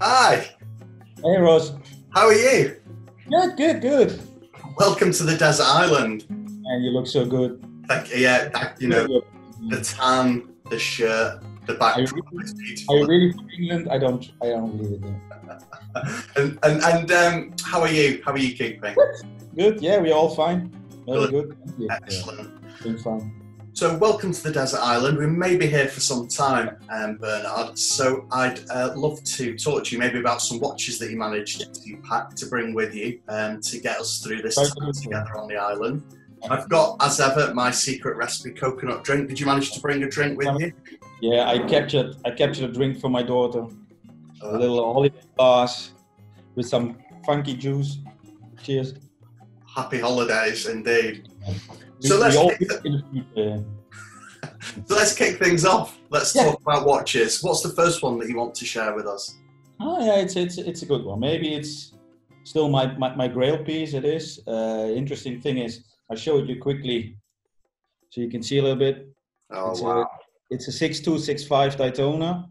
Hi, Hey, Ross. how are you? Good, good, good. Welcome to the desert island. And you look so good. Thank you. Yeah, that- you know, the tan, the shirt, the backdrop Are is Are you really from England? I don't. I don't believe it. And and, and um, how are you? How are you keeping? Good. Yeah, we're all fine. Very Good. good. Thank you. Yeah, Excellent. doing fine. So, welcome to the desert island. We may be here for some time, um, Bernhard. So, I'd uh, love to talk to you maybe about some watches that you managed to pack to bring with you um, to get us through this time together on the island. I've got, as ever, my secret recipe coconut drink. Did you manage to bring a drink with you? Yeah, I captured. I captured a drink for my daughter. A Uh, little holiday glass with some funky juice. Cheers. happy holidays, indeed. So let's all kick live the. So let's kick things off. Let's Yeah. talk about watches. What's the first one that you want to share with us? Oh yeah, it's it's it's a good one. Maybe it's still my my, my grail piece. It is. Uh, interesting thing is, I showed you quickly, so you can see a little bit. Oh it's wow! A, it's a six two six five Daytona.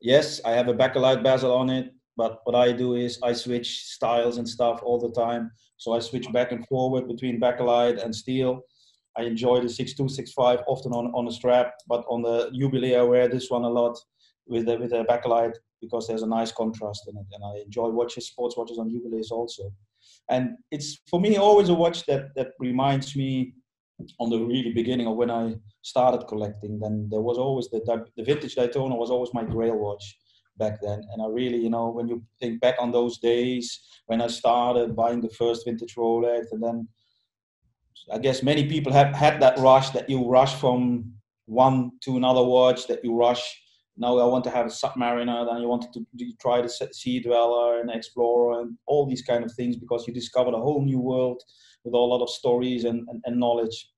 Yes, I have a Bakelite bezel on it, but what I do is I switch styles and stuff all the time. So I switch back and forward between Bakelite and steel. I enjoy the 6265 often on, on a strap, but on the Jubilee I wear this one a lot with the, with the Bakelite because there's a nice contrast in it. And I enjoy watches, sports watches on Jubilees also. And it's for me always a watch that, that reminds me on the really beginning of when I started collecting. Then there was always the, the vintage Daytona was always my grail watch back then. And I really, you know, when you think back on those days when I started buying the first vintage Rolex and then I guess many people have had that rush that you rush from one to another watch, that you rush. Now I want to have a Submariner, then you wanted to try the Sea Dweller and Explorer and all these kind of things because you discovered a whole new world with a lot of stories and, and, and knowledge.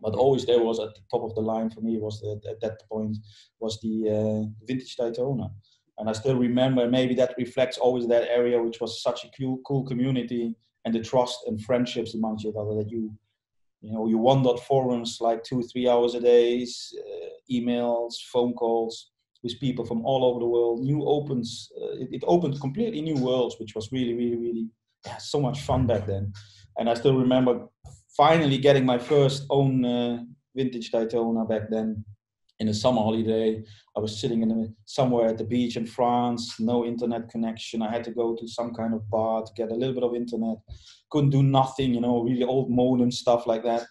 But always there was at the top of the line for me was the, at that point was the uh, vintage Daytona. And I still remember maybe that reflects always that area which was such a cool, cool community and the trust and friendships amongst each other that you you know you wandered forums like two three hours a day uh, emails phone calls with people from all over the world new opens uh, it, it opened completely new worlds which was really really really yeah, so much fun back then. And i still remember finally getting my first own uh, vintage daytona back then in a summer holiday i was sitting in the, somewhere at the beach in france no internet connection i had to go to some kind of bar to get a little bit of internet couldn't do nothing, you know, really old modem stuff like that.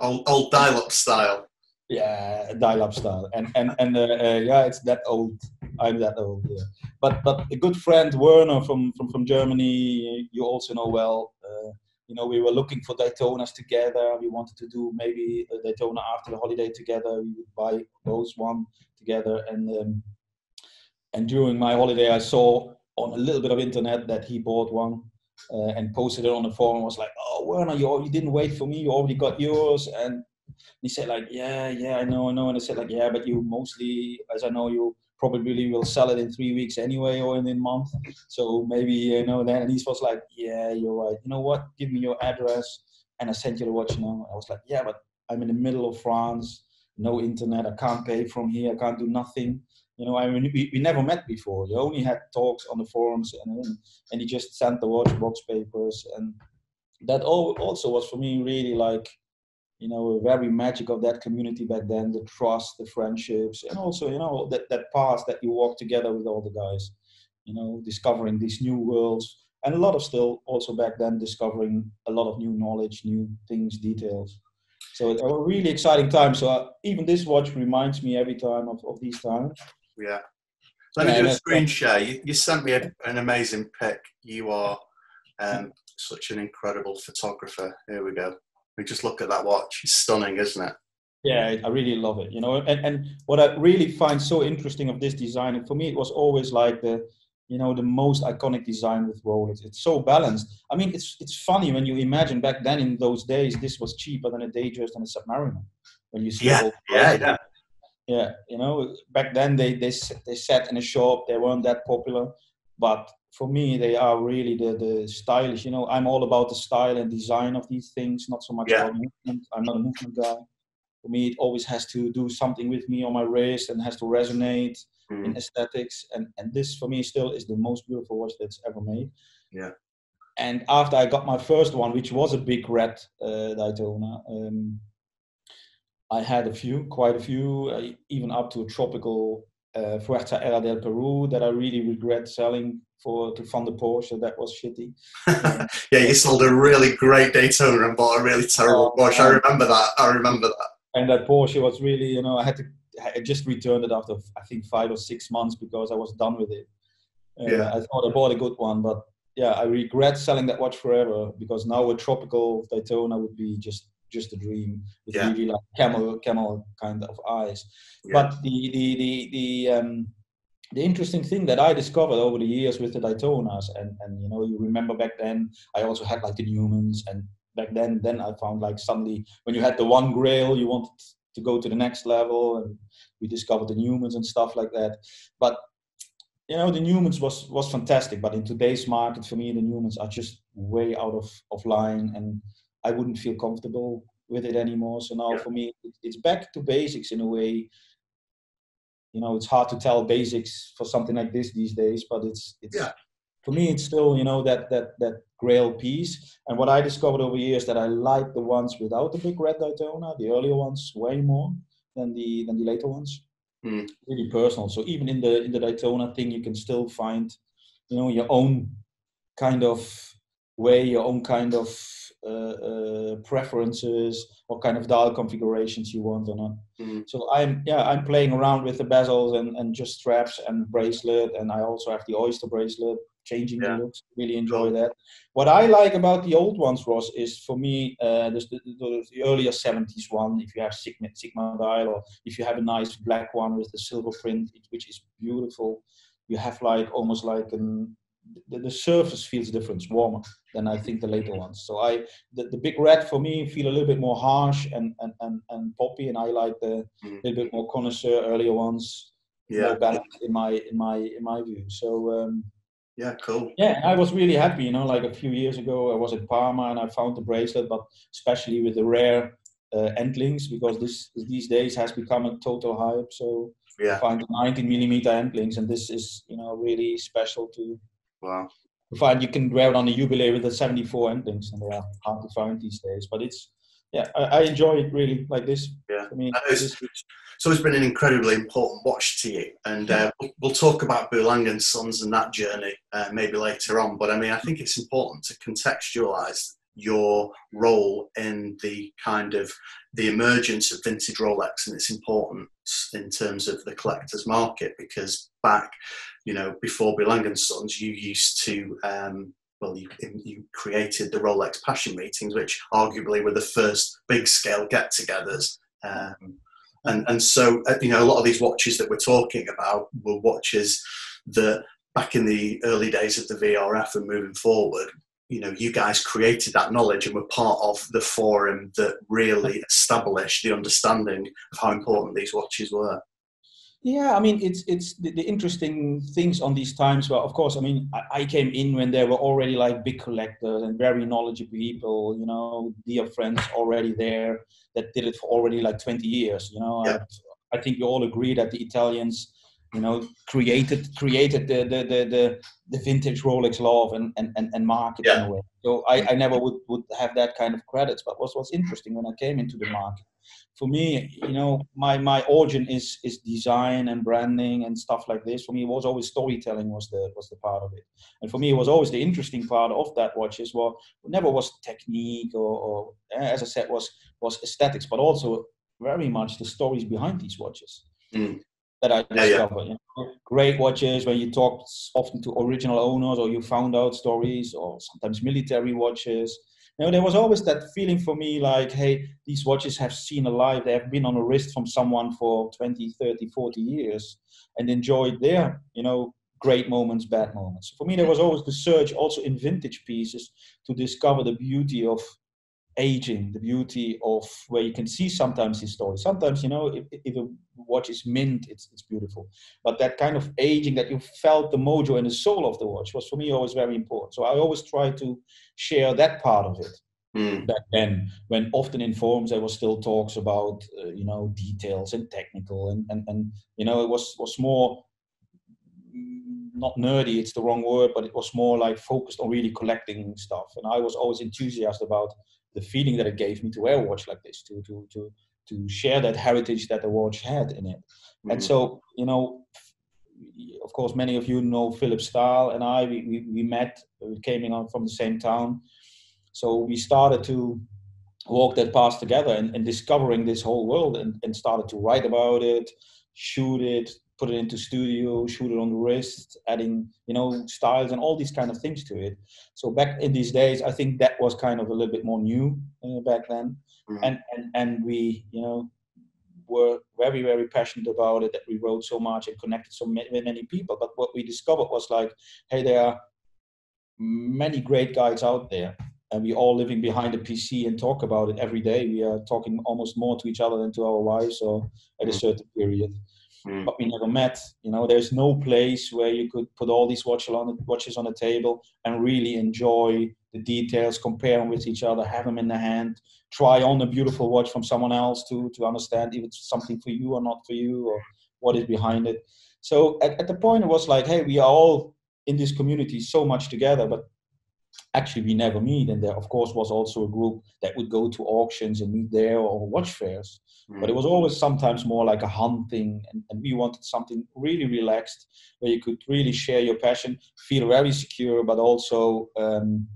Old, old dial-up style. Yeah, dial-up style, and and and uh, uh, yeah, it's that old. I'm that old, yeah. But but a good friend Werner from from from Germany, you also know well. Uh, you know, we were looking for Daytonas together. We wanted to do maybe a Daytona after the holiday together. We would buy those one together, and um, and during my holiday, I saw on a little bit of internet that he bought one uh, and posted it on the forum. Was like, "Oh, Werner, you you didn't wait for me. You already got yours." And he said, "Like, yeah, yeah, I know, I know." And I said, "Like, yeah, but you mostly, as I know, you probably will sell it in three weeks anyway, or in a month. So maybe you know." Then he was like, "Yeah, you're right. You know what? Give me your address, and I sent you the watch now." I was like, "Yeah, but I'm in the middle of France, no internet. I can't pay from here. I can't do nothing." You know, I mean, we, we never met before. You only had talks on the forums, and and he just sent the watch box papers, and that all also was for me really like, you know, a very magic of that community back then. The trust, the friendships, and also you know that that path that you walk together with all the guys. You know, discovering these new worlds, and a lot of still also back then discovering a lot of new knowledge, new things, details. So it was a really exciting time. So uh, even this watch reminds me every time of, of these times. Yeah. Let me do a screen share. You, you sent me a, an amazing pic. You are um, such an incredible photographer. Here we go. We just look at that watch. It's stunning, isn't it? Yeah, I really love it. You know, and, and what I really find so interesting of this design, and for me, it was always like the, you know, the most iconic design with Rolex. It's so balanced. I mean, it's it's funny when you imagine back then in those days, this was cheaper than a Datejust and a Submariner. When you see Yeah, all yeah, yeah. yeah. You know, back then they they they sat in a shop. They weren't that popular, but for me, they are really the the stylish. You know, I'm all about the style and design of these things, not so much Yeah. about movement. I'm not a movement guy for me it always has to do something with me on my wrist and has to resonate mm. in aesthetics, and and this for me still is the most beautiful watch that's ever made. Yeah. And after I got my first one, which was a big red uh, Daytona, um, I had a few, quite a few, uh, even up to a tropical uh, Fuerza Era del Peru that I really regret selling for to fund the Porsche. That was shitty. yeah, you sold a really great Daytona and bought a really terrible uh, Porsche. I remember that. I remember that. And that Porsche was really, you know, I had to. I just returned it after I think five or six months because I was done with it. Uh, yeah. I thought I bought a good one, but yeah, I regret selling that watch forever because now a tropical Daytona would be just just a dream with yeah. really like camel camel kind of eyes. Yeah. But the the the the um, the interesting thing that I discovered over the years with the Daytonas, and and you know, you remember back then, I also had like the Newmans, and back then, then I found like suddenly when you had the one Grail, you wanted to go to the next level, and we discovered the Newmans and stuff like that. But you know, the Newmans was was fantastic, but in today's market, for me, the Newmans are just way out of of line, and I wouldn't feel comfortable with it anymore. So now, yeah. for me, it's back to basics in a way you know it's hard to tell basics for something like this these days but it's it's yeah. for me it's still you know that that that grail piece and what i discovered over years that i like the ones without the big red daytona the earlier ones way more than the than the later ones mm. really personal so even in the in the daytona thing you can still find you know your own kind of way your own kind of uh, uh, preferences, what kind of dial configurations you want or not. Mm-hmm. So I'm yeah I'm playing around with the bezels and, and just straps and bracelet, and I also have the Oyster bracelet, changing yeah. the looks. Really enjoy that. What I like about the old ones, Ross, is for me uh, the, the, the, earlier '70s one. If you have Sigma, Sigma dial, or if you have a nice black one with the silver print, which is beautiful, you have like almost like an the, the surface feels different, warmer than I think the later ones. So I the, the big red for me feel a little bit more harsh and and and, and poppy, and I like the mm. little bit more connoisseur earlier ones. Yeah, in my in my in my view. So. Um, yeah, cool. Yeah, I was really happy. You know, like a few years ago, I was at Parma and I found the bracelet, but especially with the rare uh, end links because this these days has become a total hype. So yeah. find the 19 millimeter end links, and this is you know really special to Wow. You find you can wear it on a jubilee with the 74 endings, and they are hard to find these days. But it's, yeah, I, I enjoy it really like this. Yeah. I mean, it's, it's always been an incredibly important watch to you. And uh, we'll, talk about Bulang and Sons and that journey uh, maybe later on. But I mean, I think it's important to contextualize your role in the kind of the emergence of vintage Rolex and its importance in terms of the collector's market because back you know, before Bulang and Sons, you used to, um, well, you, you created the Rolex Passion Meetings, which arguably were the first big scale get togethers. Um, and, and so, uh, you know, a lot of these watches that we're talking about were watches that back in the early days of the VRF and moving forward, you know, you guys created that knowledge and were part of the forum that really established the understanding of how important these watches were. Yeah, I mean, it's it's the, the, interesting things on these times. Well, of course, I mean, I, I, came in when there were already like big collectors and very knowledgeable people, you know, dear friends already there that did it for already like 20 years. You know, yeah. I, I, think we all agree that the Italians, you know, created created the the the the, the vintage Rolex love and and and, and market yeah. in a way. So I, I never would would have that kind of credits. But what was interesting when I came into the market for me, you know, my my origin is is design and branding and stuff like this. For me, it was always storytelling was the was the part of it, and for me, it was always the interesting part of that watch as well. Never was technique or, or as I said, was was aesthetics, but also very much the stories behind these watches. Mm. That I discovered. Yeah, yeah. You know, great watches when you talked often to original owners or you found out stories or sometimes military watches you know, there was always that feeling for me like, hey, these watches have seen a life. They have been on a wrist from someone for 20, 30, 40 years and enjoyed their, you know, great moments, bad moments. For me, there was always the search also in vintage pieces to discover the beauty of aging, the beauty of where you can see sometimes his story. Sometimes, you know, if, if a watch is mint, it's, it's beautiful. But that kind of aging that you felt the mojo and the soul of the watch was for me always very important. So I always try to share that part of it. Mm. Back then, when often in forums there was still talks about uh, you know details and technical and, and and you know it was was more not nerdy it's the wrong word but it was more like focused on really collecting stuff and i was always enthusiastic about the feeling that it gave me to wear a watch like this to to to to share that heritage that the watch had in it mm-hmm. and so you know of course many of you know philip stahl and i we, we, we met we came in from the same town so we started to walk that path together and, and discovering this whole world and, and started to write about it shoot it put it into studio, shoot it on the wrist, adding you know styles and all these kind of things to it. So back in these days, I think that was kind of a little bit more new uh, back then, mm-hmm. and and and we you know were very very passionate about it that we wrote so much and connected so many, many people. But what we discovered was like, hey, there are many great guys out there. And we all living behind a PC and talk about it every day. We are talking almost more to each other than to our wives, or at a mm. certain period mm. but we never met. You know, there's no place where you could put all these watches on watches on the table and really enjoy the details, compare them with each other, have them in the hand, try on a beautiful watch from someone else to to understand if it's something for you or not for you or what is behind it. So at, at the point it was like, hey, we are all in this community so much together, but actually we never meet. And there of course was also a group that would go to auctions and meet there or watch fairs. Mm. but it was always sometimes more like a hunting. And, and, we wanted something really relaxed where you could really share your passion feel very secure but also um,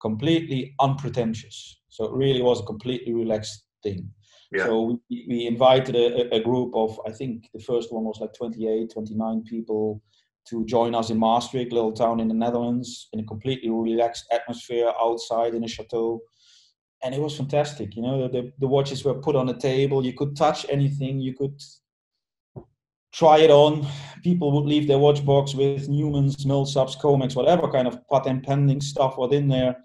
completely unpretentious. So it really was a completely relaxed thing. Yeah. so we, we invited a, a group of i think the first one was like 28 29 people to join us in Maastricht, little town in the Netherlands, in a completely relaxed atmosphere outside in a chateau. And it was fantastic. You know, the, the watches were put on a table. You could touch anything. You could try it on. People would leave their watch box with Newmans, Milsubs, Comex, whatever kind of patent pending stuff was in there,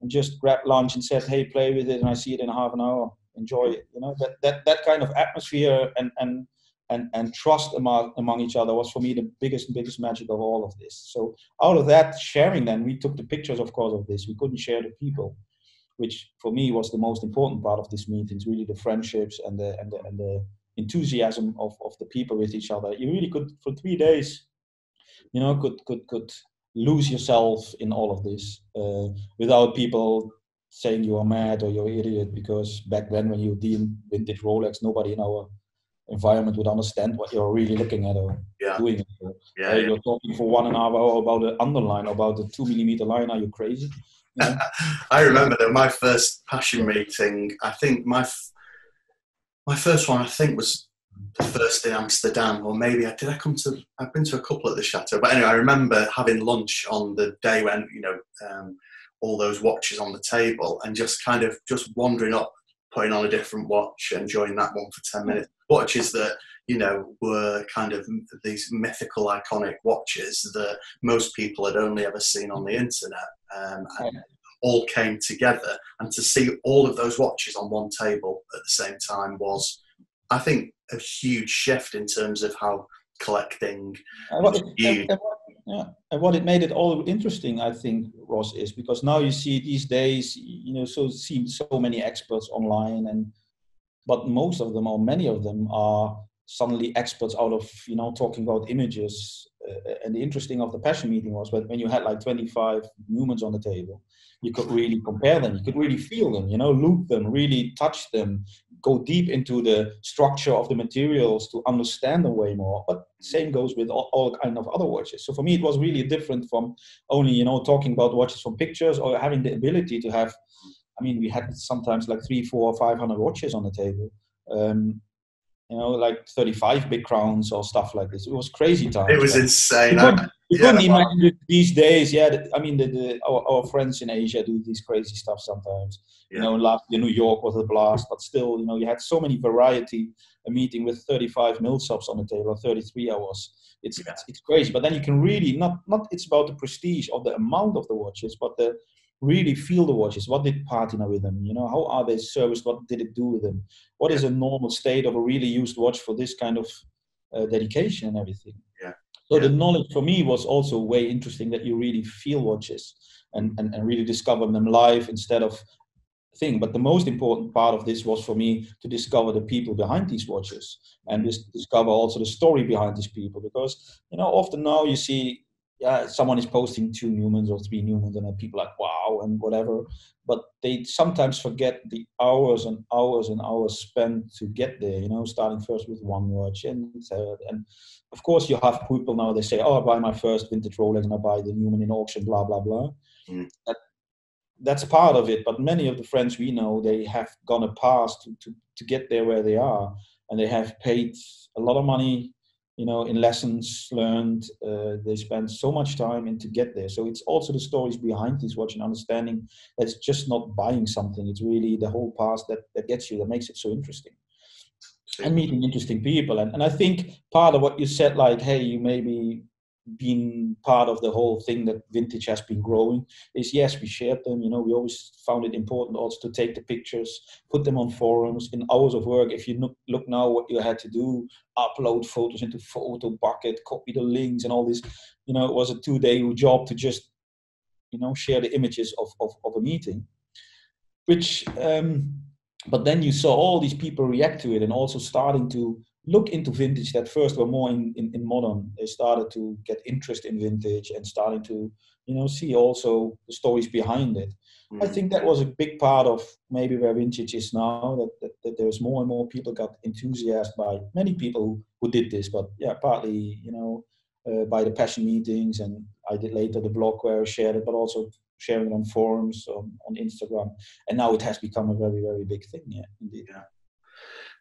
and just grab lunch and said, "Hey, play with it," and I see it in half an hour. Enjoy it. You know that that that kind of atmosphere and and and, and trust among, among each other was for me the biggest biggest magic of all of this. So out of that sharing, then we took the pictures, of course, of this. We couldn't share the people, which for me was the most important part of this meetings. Really, the friendships and the and the, and the enthusiasm of, of the people with each other. You really could for three days, you know, could could could lose yourself in all of this uh, without people saying you are mad or you're idiot because back then when you deemed vintage Rolex, nobody in our environment would understand what you're really looking at or yeah. doing. Yeah, yeah, You're talking for one and a half hour about the underline, about the two millimeter line. Are you crazy? Know? I remember that my first passion meeting. I think my f- my first one, I think, was the first in Amsterdam, or maybe I did. I come to. I've been to a couple at the chateau, but anyway, I remember having lunch on the day when you know um, all those watches on the table, and just kind of just wandering up, putting on a different watch, and enjoying that one for ten minutes watches that you know were kind of these mythical, iconic watches that most people had only ever seen on the internet, um, and all came together. And to see all of those watches on one table at the same time was, I think, a huge shift in terms of how collecting. huge. Yeah, and what it made it all interesting, I think, Ross, is because now you see these days, you know, so see so many experts online, and but most of them or many of them are suddenly experts out of you know talking about images uh, and the interesting of the passion meeting was that when you had like 25 Newmans on the table you could really compare them you could really feel them you know look them really touch them go deep into the structure of the materials to understand them way more but same goes with all, all kind of other watches so for me it was really different from only you know talking about watches from pictures or having the ability to have I mean, we had sometimes like three, four, five hundred watches on the table. Um, you know, like 35 big crowns or stuff like this. It was crazy time. It was insane. You couldn't, you yeah, couldn't imagine these days. Yeah, I mean, the, the, our, our, friends in Asia do these crazy stuff sometimes. Yeah. You know, last year New York was a blast, but still, you know, you had so many variety. A meeting with 35 Milsubs on the table, 33 hours. It's, yeah. it's, it's crazy. But then you can really not not. It's about the prestige of the amount of the watches, but the really feel the watches. What did patina with them? You know, how are they serviced? What did it do with them? What is a normal state of a really used watch for this kind of uh, dedication and everything? Yeah. So yeah. the knowledge for me was also way interesting that you really feel watches and, and, and really discover them live instead of thing. But the most important part of this was for me to discover the people behind these watches and discover also the story behind these people because you know often now you see yeah, someone is posting two Newmans or three Newmans, and then people are like, wow, and whatever. But they sometimes forget the hours and hours and hours spent to get there. You know, starting first with one watch, and uh, and of course you have people now. They say, oh, I buy my first vintage Rolex, and I buy the Newman in auction, blah blah blah. Mm. That, that's part of it. But many of the friends we know, they have gone a path to, to, to get there where they are, and they have paid a lot of money you know in lessons learned uh, they spend so much time in to get there. So it's also the stories behind this watch and understanding that it's just not buying something. It's really the whole past that that gets you that makes it so interesting. And meeting interesting people. And, and i think part of what you said like hey you maybe been part of the whole thing that vintage has been growing is yes we shared them you know we always found it important also to take the pictures put them on forums. In hours of work if you look now what you had to do upload photos into Photobucket copy the links and all this you know it was a two day job to just you know share the images of, of, of a meeting which um, but then you saw all these people react to it and also starting to look into vintage that first were more in, in, in, modern. They started to get interest in vintage and starting to you know see also the stories behind it. Mm. i think that was a big part of maybe where vintage is now that, that, that there's more and more people got enthusiastic by many people who, who did this but yeah partly you know uh, by the passion meetings and i did later the blog where i shared it but also sharing it on forums on, on instagram. And now it has become a very very big thing yeah indeed. Yeah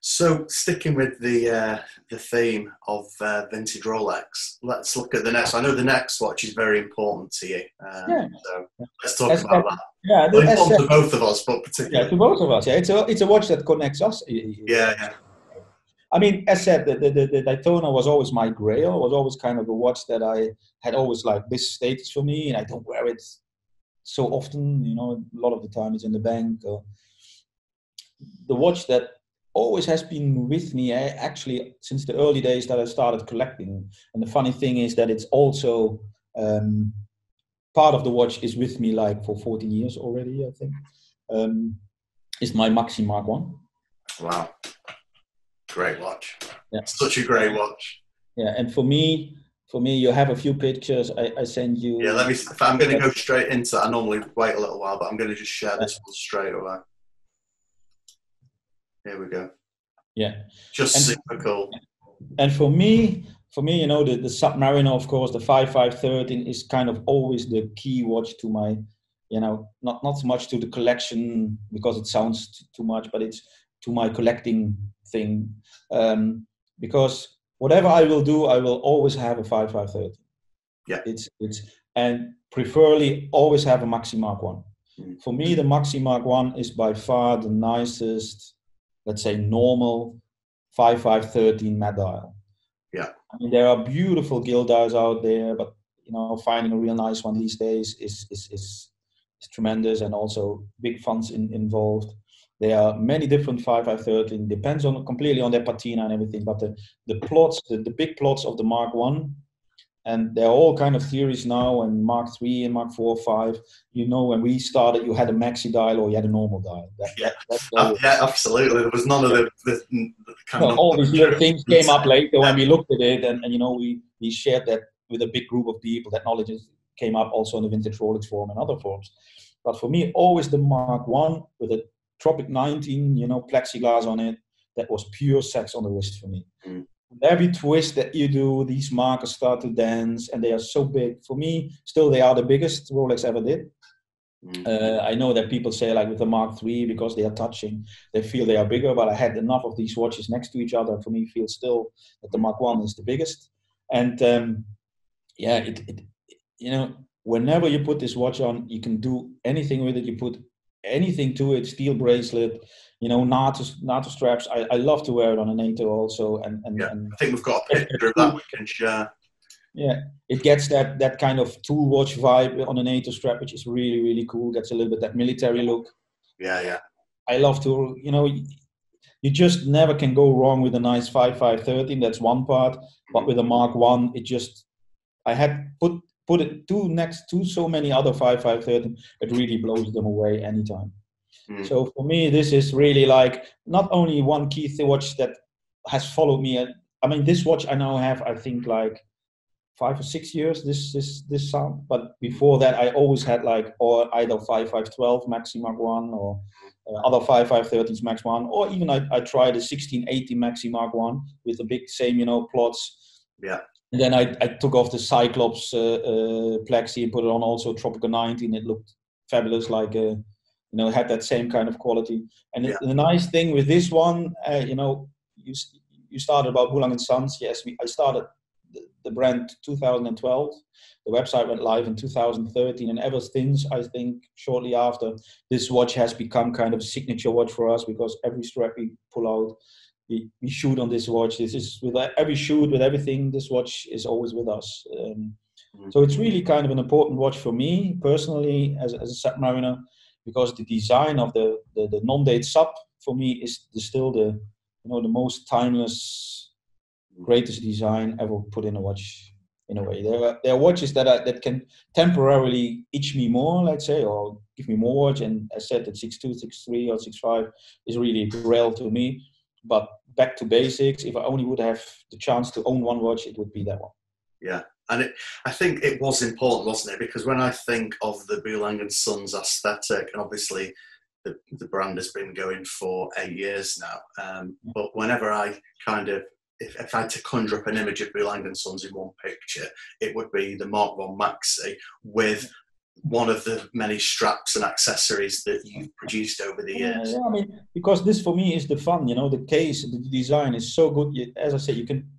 so, sticking with the uh, the theme of uh, vintage Rolex, let's look at the next. I know the next watch is very important to you. Um, yeah. So let's talk about that. Yeah, well, important to both of us, but particularly yeah, to both of us. Yeah, it's a it's a watch that connects us. Yeah, yeah. I mean, as said, the, the, the, Daytona was always my grail. It was always kind of a watch that I had always like this status for me, and I don't wear it so often. You know, a lot of the time it's in the bank. Or the watch that always has been with me eh, actually since the early days that I started collecting. And the funny thing is that it's also um, part of the watch is with me like for 14 years already, I think. Um, is my Maxi Mark One. Wow, great watch. Yeah, such a great watch. Yeah, and for me, for me, you have a few pictures. I, I send you. Yeah, let me. I'm going to go straight into. I normally wait a little while, but I'm going to just share this one straight away. Here we go. Yeah. Just and, super cool. And for me, for me, you know, the, the Submariner, of course, the 5513 is kind of always the key watch to my, you know, not, not so much to the collection because it sounds too much, but it's to my collecting thing. Um, because whatever I will do, I will always have a 5513. Yeah. It's, it's, and preferably always have a Maxi Mark 1. Mm. For me, the Maxi Mark 1 is by far the nicest let's say normal 5513 matte dial. Yeah. I mean, there are beautiful gilt dials out there, but you know, finding a real nice one these days is is is, is tremendous, and also big funds in, involved. There are many different 5513. Depends on completely on their patina and everything, but the the plots, the, the big plots of the Mark One and there are all kind of theories now and mark 3 and mark 4 5 you know when we started you had a maxi dial or you had a normal dial. That, yeah. That, uh, yeah absolutely. There was none of the, the, the kind well, of all these little things came up later yeah. when we looked at it and, and you know we, we shared that with a big group of people that knowledge came up also in the vintage rolex forum and other forums. But for me always the mark 1 with a tropic 19 you know plexiglass on it that was pure sex on the wrist for me. Mm every twist that you do, these markers start to dance, and they are so big. For me, still they are the biggest Rolex ever did. Mm. Uh, I know that people say like with the Mark III because they are touching, they feel they are bigger. But I had enough of these watches next to each other for me feel still that the Mark One is the biggest. And um, yeah, it, it you know whenever you put this watch on, you can do anything with it. You put anything to it, steel bracelet, you know, NATO, NATO straps. I, I love to wear it on a NATO also. And, and, yeah, and I think we've got a picture of that we can share. Yeah, it gets that that kind of tool watch vibe on a NATO strap, which is really really cool. Gets a little bit that military look. Yeah, yeah. I love to, you know, you just never can go wrong with a nice five five thirteen. That's one part, but mm-hmm. with a Mark One, it just I had put put it two next to so many other five five thirteen. It really blows them away anytime. Mm. So for me, this is really like not only one key watch that has followed me. I mean, this watch I now have, I think, like five or six years this this this sound. But before that, I always had like or either five five twelve Maxi Mark One or uh, other five five thirties Max One, or even I, I tried a sixteen eighty Maxi Mark One with the big same you know plots. Yeah. And then I, I took off the Cyclops uh, uh, Plexi and put it on also Tropica 19. It looked fabulous, like uh, you know, had that same kind of quality. And yeah. the nice thing with this one, uh, you know, you you started about Bulang and Sons. Yes, we, I started the, the brand 2012. The website went live in 2013, and ever since, I think shortly after, this watch has become kind of a signature watch for us because every strap we pull out, we, we shoot on this watch. This is with every shoot, with everything. This watch is always with us. Um, mm-hmm. so it's really kind of an important watch for me personally as, as a submariner because the design of the, the, the non-date sub for me is the, still the you know the most timeless greatest design ever put in a watch in a way. There are, there are watches that that can temporarily itch me more let's say or give me more watch. And as said that 62 63 or 65 is really a grail to me. But back to basics if i only would have the chance to own one watch it would be that one. Yeah and it, I think it was important, wasn't it? Because when I think of the Bulang and Sons aesthetic, and obviously the, the brand has been going for eight years now, um, but whenever I kind of if, if, I had to conjure up an image of Bulang and Sons in one picture, it would be the Mark One Maxi with one of the many straps and accessories that you've produced over the years. Yeah, I mean, because this for me is the fun. You know, the case, the design is so good. As I said, you can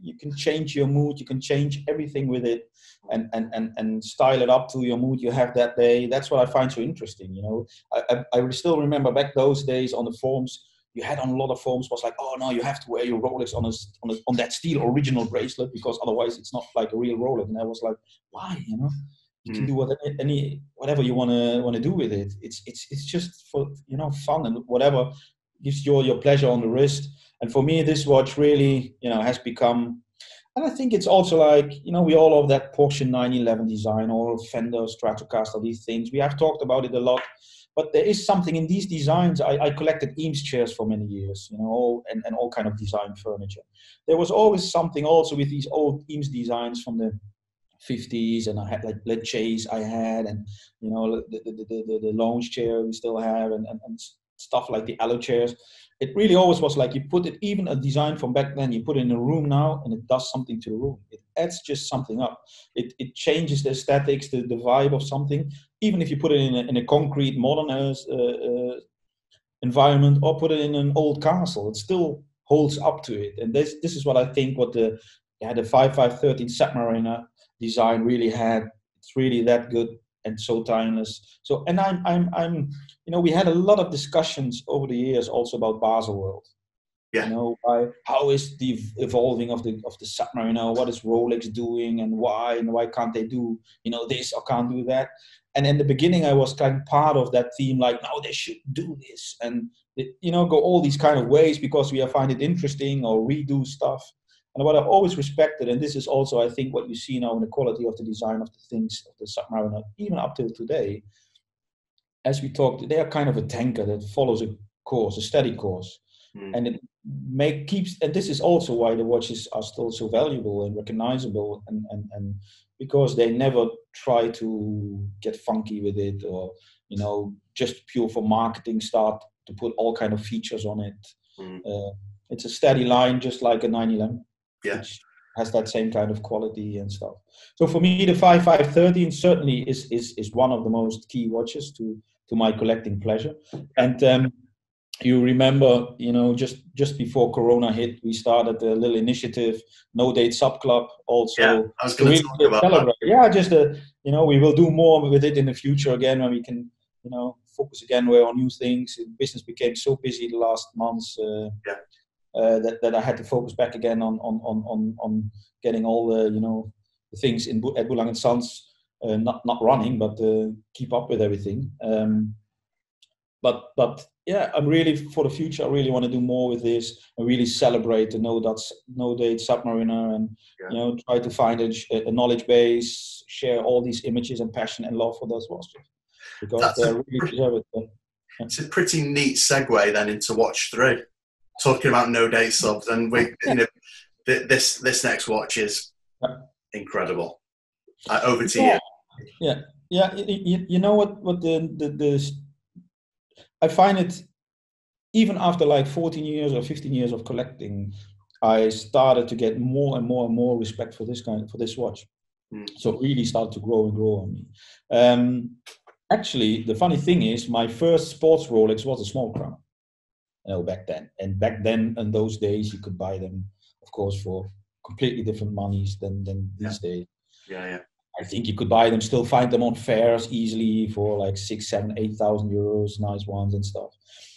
you can change your mood you can change everything with it and and and, and style it up to your mood you have that day. That's what i find so interesting you know? I i, I still remember back those days on the forums you had on a lot of forums was like oh no you have to wear your rolex on a, on, a, on that steel original bracelet because otherwise it's not like a real rolex. And i was like why? You know? You can mm. do what, any whatever you want to want to do with it. It's it's it's just for you know fun and whatever gives you all your pleasure on the wrist and for me, this watch really, you know, has become. And I think it's also like, you know, we all have that Porsche 911 design or Fender Stratocaster, these things. We have talked about it a lot. But there is something in these designs. I, I collected Eames chairs for many years, you know, all, and, and all kind of design furniture. There was always something also with these old Eames designs from the 50s and I had like La Chaise I had and you know the, the, the, the, the lounge chair we still have and, and, and stuff like the Alo chairs. It really always was like you put it even a design from back then you put it in a room now and it does something to the room. It adds just something up. It, it changes the aesthetics the, the vibe of something. Even if you put it in a, in a concrete modern uh, uh, environment or put it in an old castle it still holds up to it. And this this is what i think what the yeah the 5513 submariner design really had. It's really that good and so timeless. So, and I'm, I'm, I'm, you know, we had a lot of discussions over the years also about Baselworld. Yeah. You know, why, how is the evolving of the of the submariner? What is Rolex doing, and why, and why can't they do, you know, this or can't do that? And in the beginning, I was kind of part of that theme, like, no, they should do this, and you know, go all these kind of ways because we find it interesting or redo stuff. And what I've always respected, and this is also, I think, what you see now in the quality of the design of the things of the Submariner, even up till today, as we talked, they are kind of a tanker that follows a course, a steady course. Mm. And it make keeps and this is also why the watches are still so valuable and recognizable and, and, and because they never try to get funky with it or you know just pure for marketing start to put all kind of features on it mm. uh, it's a steady line just like a 911 yeah. which has that same kind of quality and stuff. So for me, the 5513 certainly is is is one of the most key watches to to my collecting pleasure. And um, you remember, you know, just just before Corona hit, we started a little initiative, No Date Sub Club. Also, yeah, I was going to talk about celebrate. That. Yeah, just a, you know, we will do more with it in the future again when we can, you know, focus again where on new things. Business became so busy the last months. Uh, yeah uh, that, that I had to focus back again on on on on, on getting all the you know the things in at Bulang and Sons uh, not not running, but uh, keep up with everything. Um, but but yeah, I'm really for the future. I really want to do more with this and really celebrate the no that's no date submariner and yeah. you know try to find a, a, knowledge base, share all these images and passion and love for those watches because that's they really deserve it. It's a pretty neat segue then into watch three talking about no date subs, and we, you know, this this next watch is incredible. Uh, over to yeah. you. Yeah, yeah. You, you know what? What the, the the I find it even after like 14 years or 15 years of collecting, I started to get more and more and more respect for this kind for this watch. Mm. So it really started to grow and grow on me. Um, actually, the funny thing is, my first sports Rolex was a small crown. You know, back then, and back then in those days, you could buy them, of course, for completely different monies than than these yeah. days. Yeah, yeah. I think you could buy them, still find them on fairs easily for like six, seven, eight thousand euros, nice ones and stuff.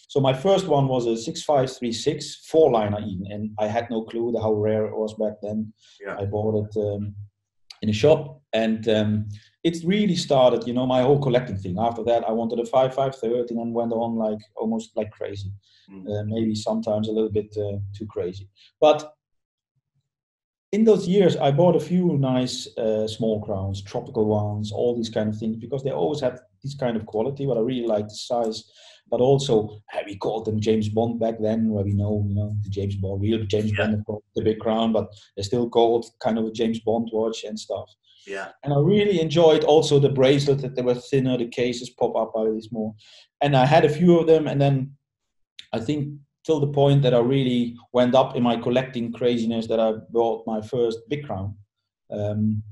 So my first one was a six five three six four liner even, and I had no clue how rare it was back then. Yeah. I bought it um, in a shop, and um, it really started, you know, my whole collecting thing. After that, I wanted a 5530 and went on like almost like crazy. Mm. Uh, maybe sometimes a little bit uh, too crazy, but in those years, I bought a few nice uh, small crowns, tropical ones, all these kind of things, because they always had this kind of quality. But I really liked the size, but also we called them James Bond back then, where we know, you know, the James Bond, real James yeah. Bond, the big crown, but they still called kind of a James Bond watch and stuff. Yeah. And I really enjoyed also the bracelet that they were thinner, the cases pop up a this more, and I had a few of them, and then I think till the point that I really went up in my collecting craziness that I bought my first big crown. Um,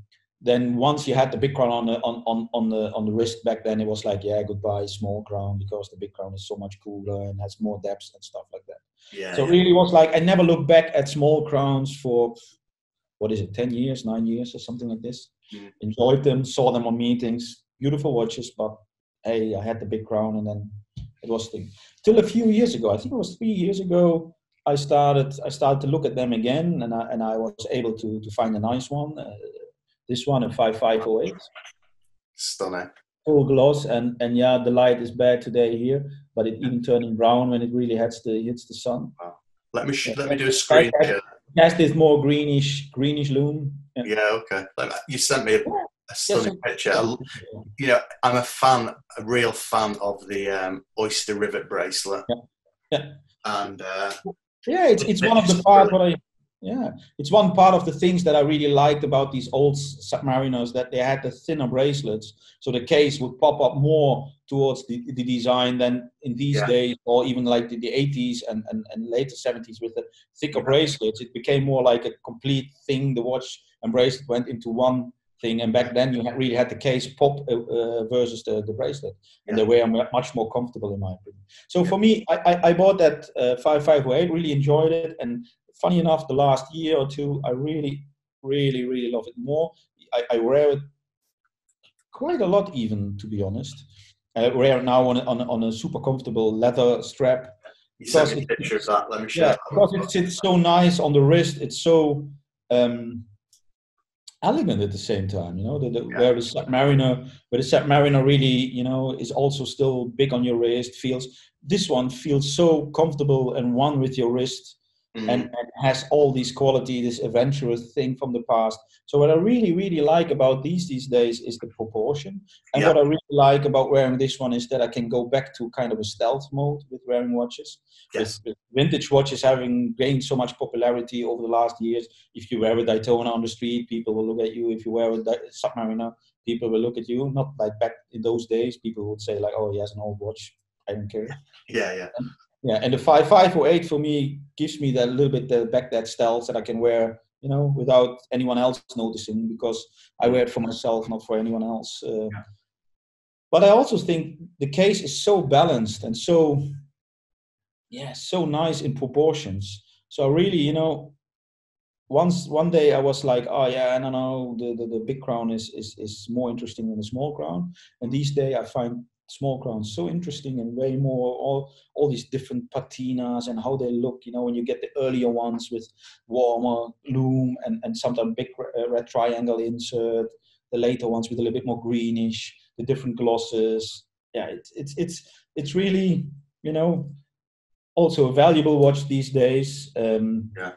then once you had the big crown on the on, on, on the on the wrist back then it was like yeah goodbye small crown because the big crown is so much cooler and has more depth and stuff like that. Yeah. So yeah. really was like I never looked back at small crowns for what is it, ten years, nine years or something like this. Mm. Enjoyed them, saw them on meetings, beautiful watches, but hey, I had the big crown and then it was the till a few years ago. I think it was three years ago. I started I started to look at them again, and I and I was able to to find a nice one. Uh, this one a five five oh eight. Stunning. Full gloss and and yeah, the light is bad today here, but it even turning brown when it really hits the hits the sun. Wow. Let me sh- let me do a screen here. Has this more greenish greenish loom. Yeah, yeah okay. You sent me a a stunning yes, picture. You know, I'm a fan, a real fan of the um, oyster rivet bracelet. Yeah. yeah. And uh, yeah, it's, it's one of the part what I yeah, it's one part of the things that I really liked about these old submariners that they had the thinner bracelets, so the case would pop up more towards the, the design than in these yeah. days, or even like the, the 80s and, and, and later 70s with the thicker bracelets. It became more like a complete thing. The watch and bracelet went into one thing. And back then, you really had the case pop uh, uh, versus the, the bracelet, and yeah. they were much more comfortable, in my opinion. So yeah. for me, I, I, I bought that uh, 5508, really enjoyed it. And funny enough, the last year or two, I really, really, really love it more. I, I wear it quite a lot, even to be honest. I wear it now on a, on, on a super comfortable leather strap. You sent me pictures that. Let me show. Yeah, because it sits so nice on the wrist. It's so um, elegant at the same time. You know, the, the, yeah. where the submariner, where the submariner really, you know, is also still big on your wrist. Feels this one feels so comfortable and one with your wrist mm. and, and, has all these quality, this adventurous thing from the past. So what I really, really like about these these days is the proportion. And yeah. what I really like about wearing this one is that I can go back to kind of a stealth mode with wearing watches. Yes. With, with vintage watches having gained so much popularity over the last years. If you wear a Daytona on the street, people will look at you. If you wear a Submariner, people will look at you. Not like back in those days, people would say like, "Oh, he has an old watch." I don't care. Yeah, yeah. And, yeah, and the five five or eight for me gives me that little bit the back that stealth that I can wear, you know, without anyone else noticing because I wear it for myself, not for anyone else. Uh, yeah. But I also think the case is so balanced and so, yeah, so nice in proportions. So really, you know, once one day I was like, oh yeah, I don't know, the, the, the big crown is, is is more interesting than the small crown. And these day I find small crowns. So interesting and way more all all these different patinas and how they look you know when you get the earlier ones with warmer loom and and sometimes big uh, red triangle insert the later ones with a little bit more greenish the different glosses. Yeah it's it's it's it's really you know also a valuable watch these days. Um yeah.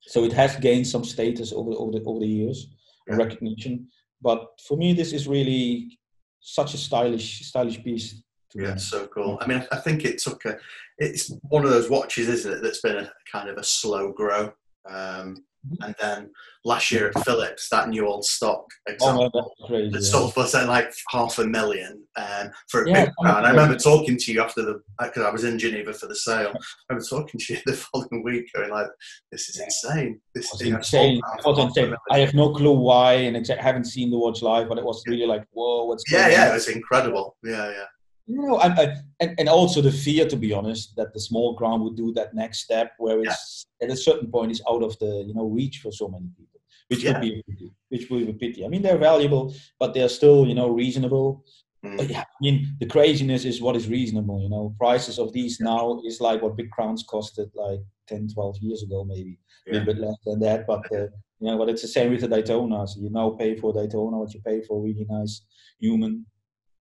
so it has gained some status over over the, over the years yeah. recognition. But for me this is really such a stylish stylish piece. Yeah, so cool. I mean, I think it took a. It's one of those watches, isn't it? That's been a kind of a slow grow. Um. And then last year at Phillips, that new old stock example, oh, crazy, that sold for say, like half a million um, for a yeah, big crown. I remember talking to you after the because I was in Geneva for the sale. I remember talking to you the following week, going like, "This is insane. This is insane. insane. I have no clue why, and I haven't seen the watch live, but it was really like, whoa, what's yeah, yeah, on? it was incredible. Yeah, yeah. You know, and, and, and also the fear, to be honest, that the small crown would do that next step, where it's yeah. at a certain point is out of the you know reach for so many people which yeah. would be which would be a pity. I mean, they're valuable, but they're still you know reasonable. Mm. Yeah, I mean, the craziness is what is reasonable. You know, prices of these now is like what big crowns costed like 10, 12 years ago, maybe a little bit less than that. But uh, you know, but it's the same with the Daytona. So you now pay for Daytona what you pay for a really nice human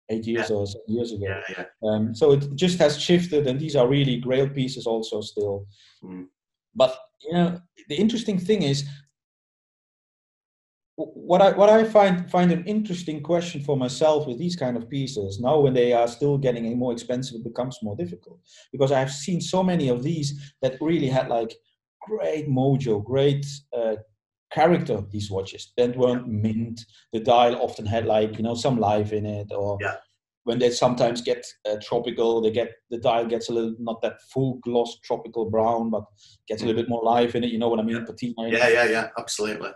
eight years yeah. or seven years ago. Yeah, yeah. Um, so it just has shifted, and these are really grail pieces also still. Mm. But you know, the interesting thing is what I what I find find an interesting question for myself with these kind of pieces now when they are still getting more expensive it becomes more difficult because I've seen so many of these that really had like great mojo great uh, character of these watches that weren't mint the dial often had like you know some life in it or yeah. when they sometimes get uh, tropical they get the dial gets a little not that full gloss tropical brown but gets a little bit more life in it you know what I mean yeah patina yeah yeah yeah absolutely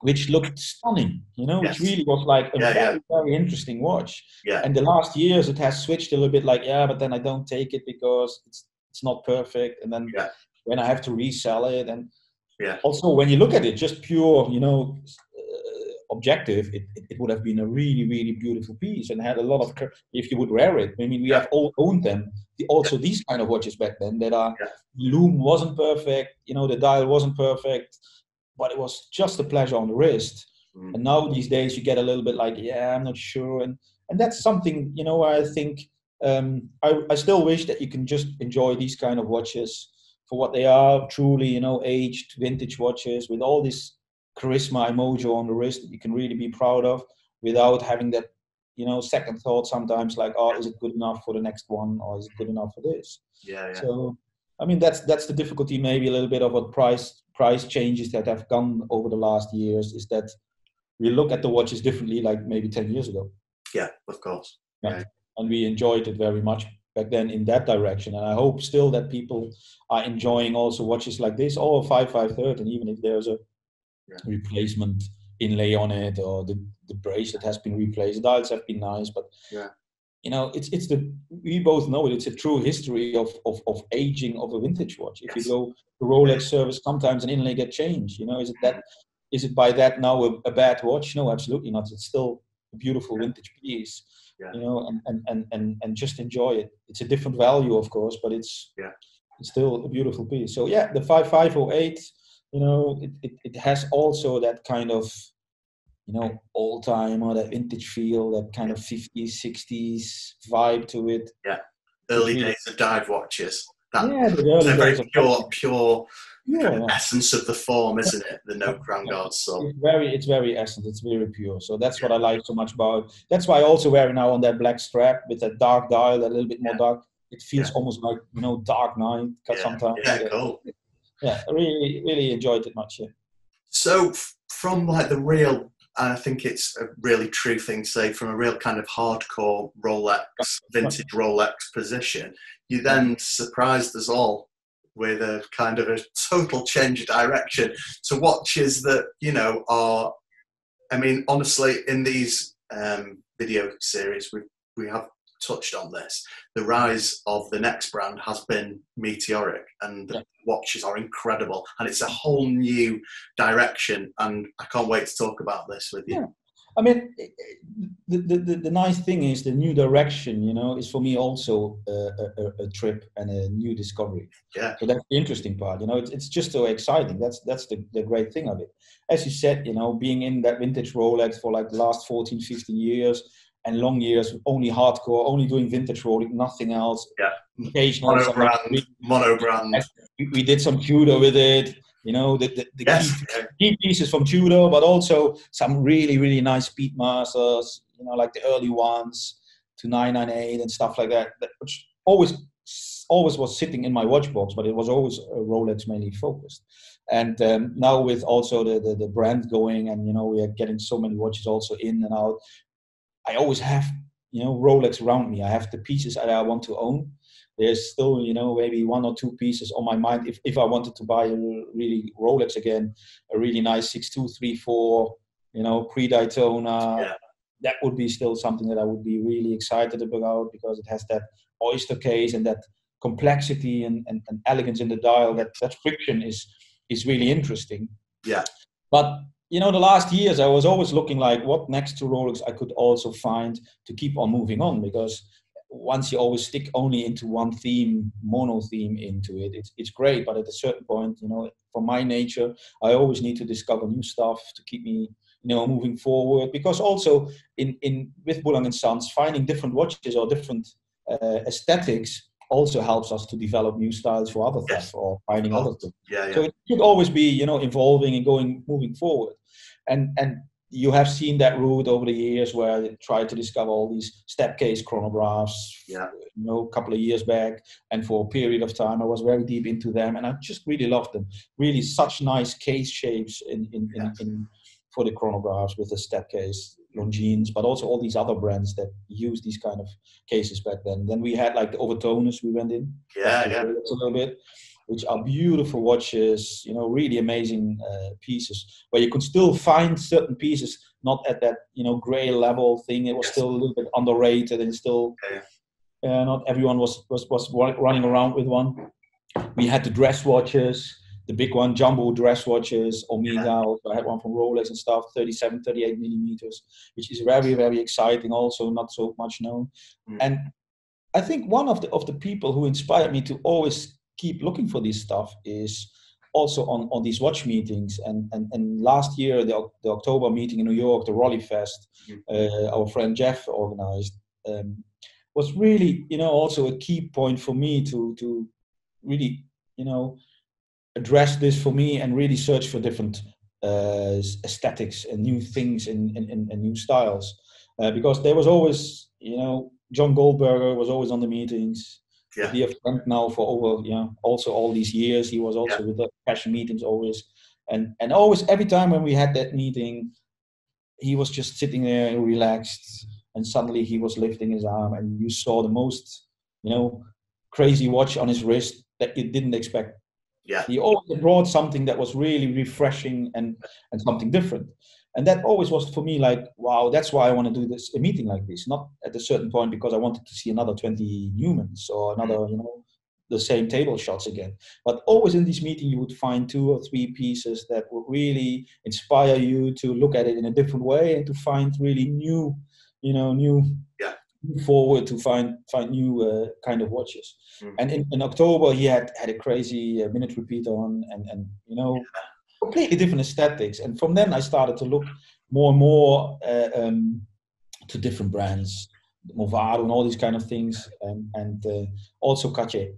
which looked stunning, you know, yes. which really was like a yeah, very, yeah. very interesting watch. Yeah. And the last years it has switched a little bit like, yeah, but then I don't take it because it's it's not perfect. And then yeah. when I have to resell it and yeah. also when you look at it, just pure, you know, uh, objective, it, it, it, would have been a really, really beautiful piece and had a lot of, if you would wear it. I mean, we have all owned them. The, also these kind of watches back then that are, loom wasn't perfect, you know, the dial wasn't perfect but it was just a pleasure on the wrist. Mm. And now these days you get a little bit like, yeah, I'm not sure, and and that's something you know I think um, I I still wish that you can just enjoy these kind of watches for what they are, truly you know aged vintage watches with all this charisma, emojo on the wrist that you can really be proud of without having that you know second thought sometimes like oh is it good enough for the next one or is it good enough for this yeah, yeah. so i mean that's that's the difficulty maybe a little bit of what price price changes that have gone over the last years is that we look at the watches differently like maybe 10 years ago yeah of course yeah. and we enjoyed it very much back then in that direction and i hope still that people are enjoying also watches like this or 5530 even if there's a yeah. replacement inlay on it or the, the bracelet has been replaced the dials have been nice but yeah you know, it's it's the we both know it. It's a true history of of, of aging of a vintage watch. If yes. you go to Rolex service, sometimes an inlay get changed. You know, is it that mm-hmm. is it by that now a, a bad watch? No, absolutely not. It's still a beautiful vintage piece. Yeah. You know, and, and, and, and, and just enjoy it. It's a different value, of course, but it's yeah. it's still a beautiful piece. So yeah, the five five oh eight, you know, it, it, it has also that kind of you know, old time or that vintage feel, that kind of 50s, 60s vibe to it. Yeah, early days of dive watches. That, yeah, the very pure, pure yeah, kind of essence of the form, isn't it? The no crown guards. So it's very, it's very essence. It's very pure. So that's yeah. what I like so much about. That's why I also wear it now on that black strap with that dark dial, a little bit more yeah. dark. It feels almost like you know dark night sometimes. Yeah, cool. Yeah, I really, really enjoyed it much. Yeah. So from like the real and I think it's a really true thing to say from a real kind of hardcore Rolex, vintage Rolex position. You then surprised us all with a kind of a total change of direction to watches that, you know, are, I mean, honestly, in these um, video series, we, we have touched on this. The rise of the next brand has been meteoric, and the yeah. watches are incredible, and it's a whole new direction. And I can't wait to talk about this with you. Yeah. I mean, the, the, the nice thing is the new direction, you know, is for me also a, a, a, trip and a new discovery. Yeah. So that's the interesting part, you know, it's, it's just so exciting. That's that's the, the great thing of it. As you said, you know, being in that vintage Rolex for like the last 14, 15 years, and long years only hardcore, only doing vintage rolling, nothing else. Yeah. Occasional mono brand, we, mono brand. We, did some Tudor with it. You know, the, the, the yes. key, key, pieces from Tudor, but also some really, really nice Speedmasters, you know, like the early ones to 998 and stuff like that, which always always was sitting in my watch box, but it was always Rolex mainly focused. And um, now with also the, the, the brand going, and you know we are getting so many watches also in and out. I always have you know Rolex around me. I have the pieces that I want to own. There's still you know maybe one or two pieces on my mind. If if I wanted to buy a really Rolex again, a really nice six two three four, you know pre Daytona. Yeah that would be still something that I would be really excited about because it has that oyster case and that complexity and, and, and elegance in the dial. That that friction is is really interesting. Yeah. But you know, the last years I was always looking like what next to Rolex I could also find to keep on moving on because once you always stick only into one theme, mono theme into it, it's, it's great. But at a certain point, you know, for my nature, I always need to discover new stuff to keep me you know moving forward because also in in with Bulang and Sons finding different watches or different uh, aesthetics also helps us to develop new styles for other yes. stuff or finding oh, other things. Yeah, yeah. So it should always be you know evolving and going moving forward, and and you have seen that route over the years where I tried to discover all these step case chronographs. Yeah. You know, a couple of years back, and for a period of time, I was very deep into them, and I just really loved them. Really, such nice case shapes in in, in, in for the chronographs with the step case, Longines, but also all these other brands that use these kind of cases back then. Then we had like the Overtonus we went in. Yeah, yeah. A little bit, which are beautiful watches, you know, really amazing uh, pieces But you could still find certain pieces, not at that, you know, gray level thing. It was yes. still a little bit underrated and still, yeah. uh, not everyone was, was, was running around with one. We had the dress watches the big one, jumbo dress watches, Omega. Yeah. Also, I had one from Rolex and stuff, 37, 38 millimeters, which is very, very exciting. Also, not so much known. Mm. And I think one of the of the people who inspired me to always keep looking for this stuff is also on, on these watch meetings. And, and, and last year, the, the October meeting in New York, the RollieFest, mm. uh, our friend Jeff organized, um, was really, you know, also a key point for me to to really, you know, address this for me and really search for different uh, aesthetics and new things and, and, and new styles. Uh, because there was always, you know, John Goldberger was always on the meetings. Yeah. Dear friend now for over, you know, also all these years. He was also yeah. with the passion meetings always. And, and always, every time when we had that meeting, he was just sitting there and relaxed. And suddenly he was lifting his arm, and you saw the most, you know, crazy watch on his wrist that you didn't expect yeah. He always brought something that was really refreshing and, and something different. And that always was for me like, wow, that's why I want to do this a meeting like this. Not at a certain point because I wanted to see another 20 Newmans or another, mm. you know, the same table shots again. But always in this meeting, you would find two or three pieces that would really inspire you to look at it in a different way and to find really new, you know, new yeah forward to find find new uh, kind of watches. Mm. And in, in October, he had had a crazy uh, minute repeat on, and and you know, yeah. Completely different aesthetics. And from then, I started to look more and more uh, um, to different brands, Movado and all these kind of things, and and uh, also Cartier.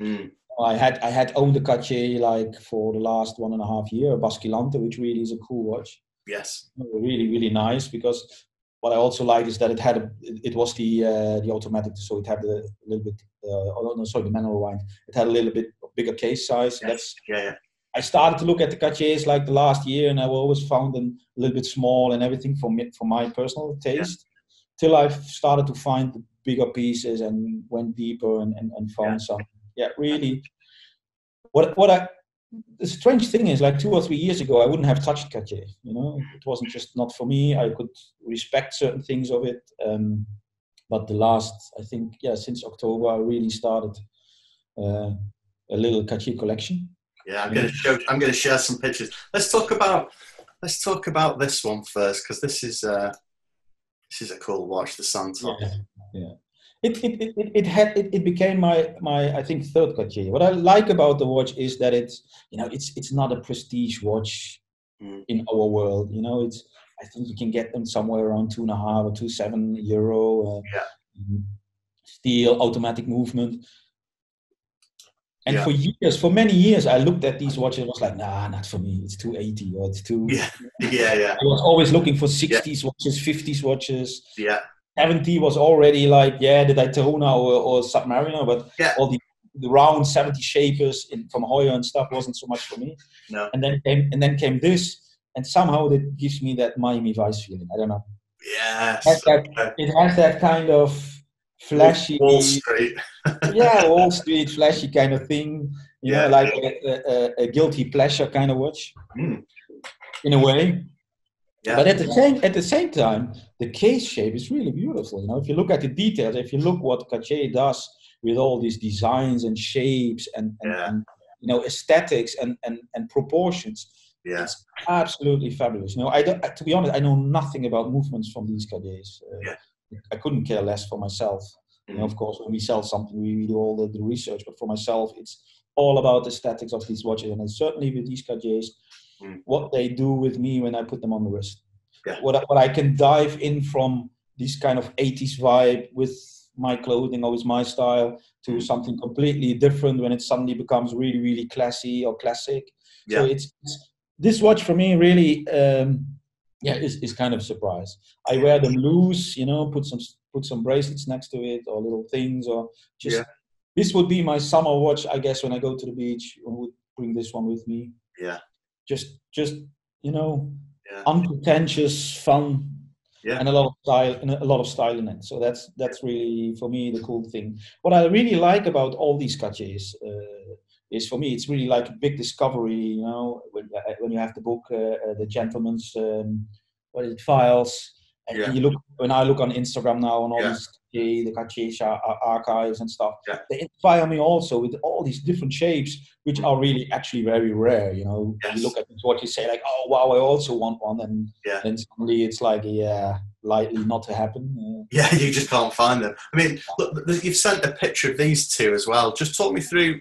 Mm. I had I had owned the Cartier like for the last one and a half year, a Basculante, which really is a cool watch. Yes. Really, really nice because what I also liked is that it had a, it was the uh, the automatic, so it had a little bit. Uh, oh no, sorry, the manual wind. It had a little bit bigger case size. Yes. That's yeah, yeah. I started to look at the Cartiers like the last year, and I always found them a little bit small and everything for me, for my personal taste. Yeah. Till I started to find the bigger pieces and went deeper and, and, and found yeah. some. Yeah, really. What what I the strange thing is like two or three years ago i wouldn't have touched Cartier you know it wasn't just not for me i could respect certain things of it um, but the last i think yeah since october i really started uh, a little Cartier collection yeah i'm going to show i'm going to share some pictures let's talk about let's talk about this one first because this is uh this is a cool watch the Santos yeah, yeah it, it, it, it had it, it became my my I think third Cartier. What I like about the watch is that it's you know it's it's not a prestige watch mm. in our world. You know, it's I think you can get them somewhere around two and a half or two seven euro. Uh, yeah. Steel automatic movement. And yeah. for years, for many years, I looked at these watches and was like, nah, not for me. It's 280 or it's too. Yeah, yeah, yeah. I was always looking for 60s yeah. watches, 50s watches. Yeah. 70 was already like, yeah, the Daytona or, or Submariner, but yeah. all the the round 70 shapers in, from Heuer and stuff wasn't so much for me. No. And then came and then came this, and somehow it gives me that Miami Vice feeling. I don't know. Yes. It has that, it has that kind of flashy Wall Street. yeah, Wall Street flashy kind of thing. You Yeah. know, like a, a, a guilty pleasure kind of watch, Mm. in a way. Yeah. But at the same at the same time, the case shape is really beautiful. You know, if you look at the details, if you look what Cartier does with all these designs and shapes and, and, Yeah. and you know aesthetics and, and, and proportions, yeah. it's absolutely fabulous. You know, I don't, to be honest, I know nothing about movements from these Cartiers. Uh, Yeah. I couldn't care less for myself. You know, Mm. of course, when we sell something, we, we do all the, the research. But for myself, it's all about the aesthetics of these watches, and certainly with these Cartiers, Mm. what they do with me when I put them on the wrist. Yeah. What I, what I can dive in from this kind of 80s vibe with my clothing or with my style to Mm. something completely different when it suddenly becomes really really classy or classic. So it's, it's this watch for me really um, yeah is, is kind of a surprise. I wear them loose, you know, put some put some bracelets next to it or little things or just Yeah. this would be my summer watch, I guess, when I go to the beach. I would bring this one with me. Yeah. Just just you know, Yeah. unpretentious fun. Yeah. And a lot of style and a lot of style in it. So that's that's really for me the cool thing. What I really like about all these Cartiers uh, is for me it's really like a big discovery. You know, when, uh, when you have the book, uh, uh, the Gentleman's um, what is it, Files, and Yeah. you look when I look on Instagram now and all Yeah. these the Cartier sha- ar- archives and stuff. Yeah. They inspire me also with all these different shapes, which are really actually very rare. You know, Yes. you look at what you say like, oh wow, I also want one, and Yeah. then suddenly it's like, yeah, likely not to happen. Uh, Yeah, you just can't find them. I mean, look, you've sent a picture of these two as well. Just talk me through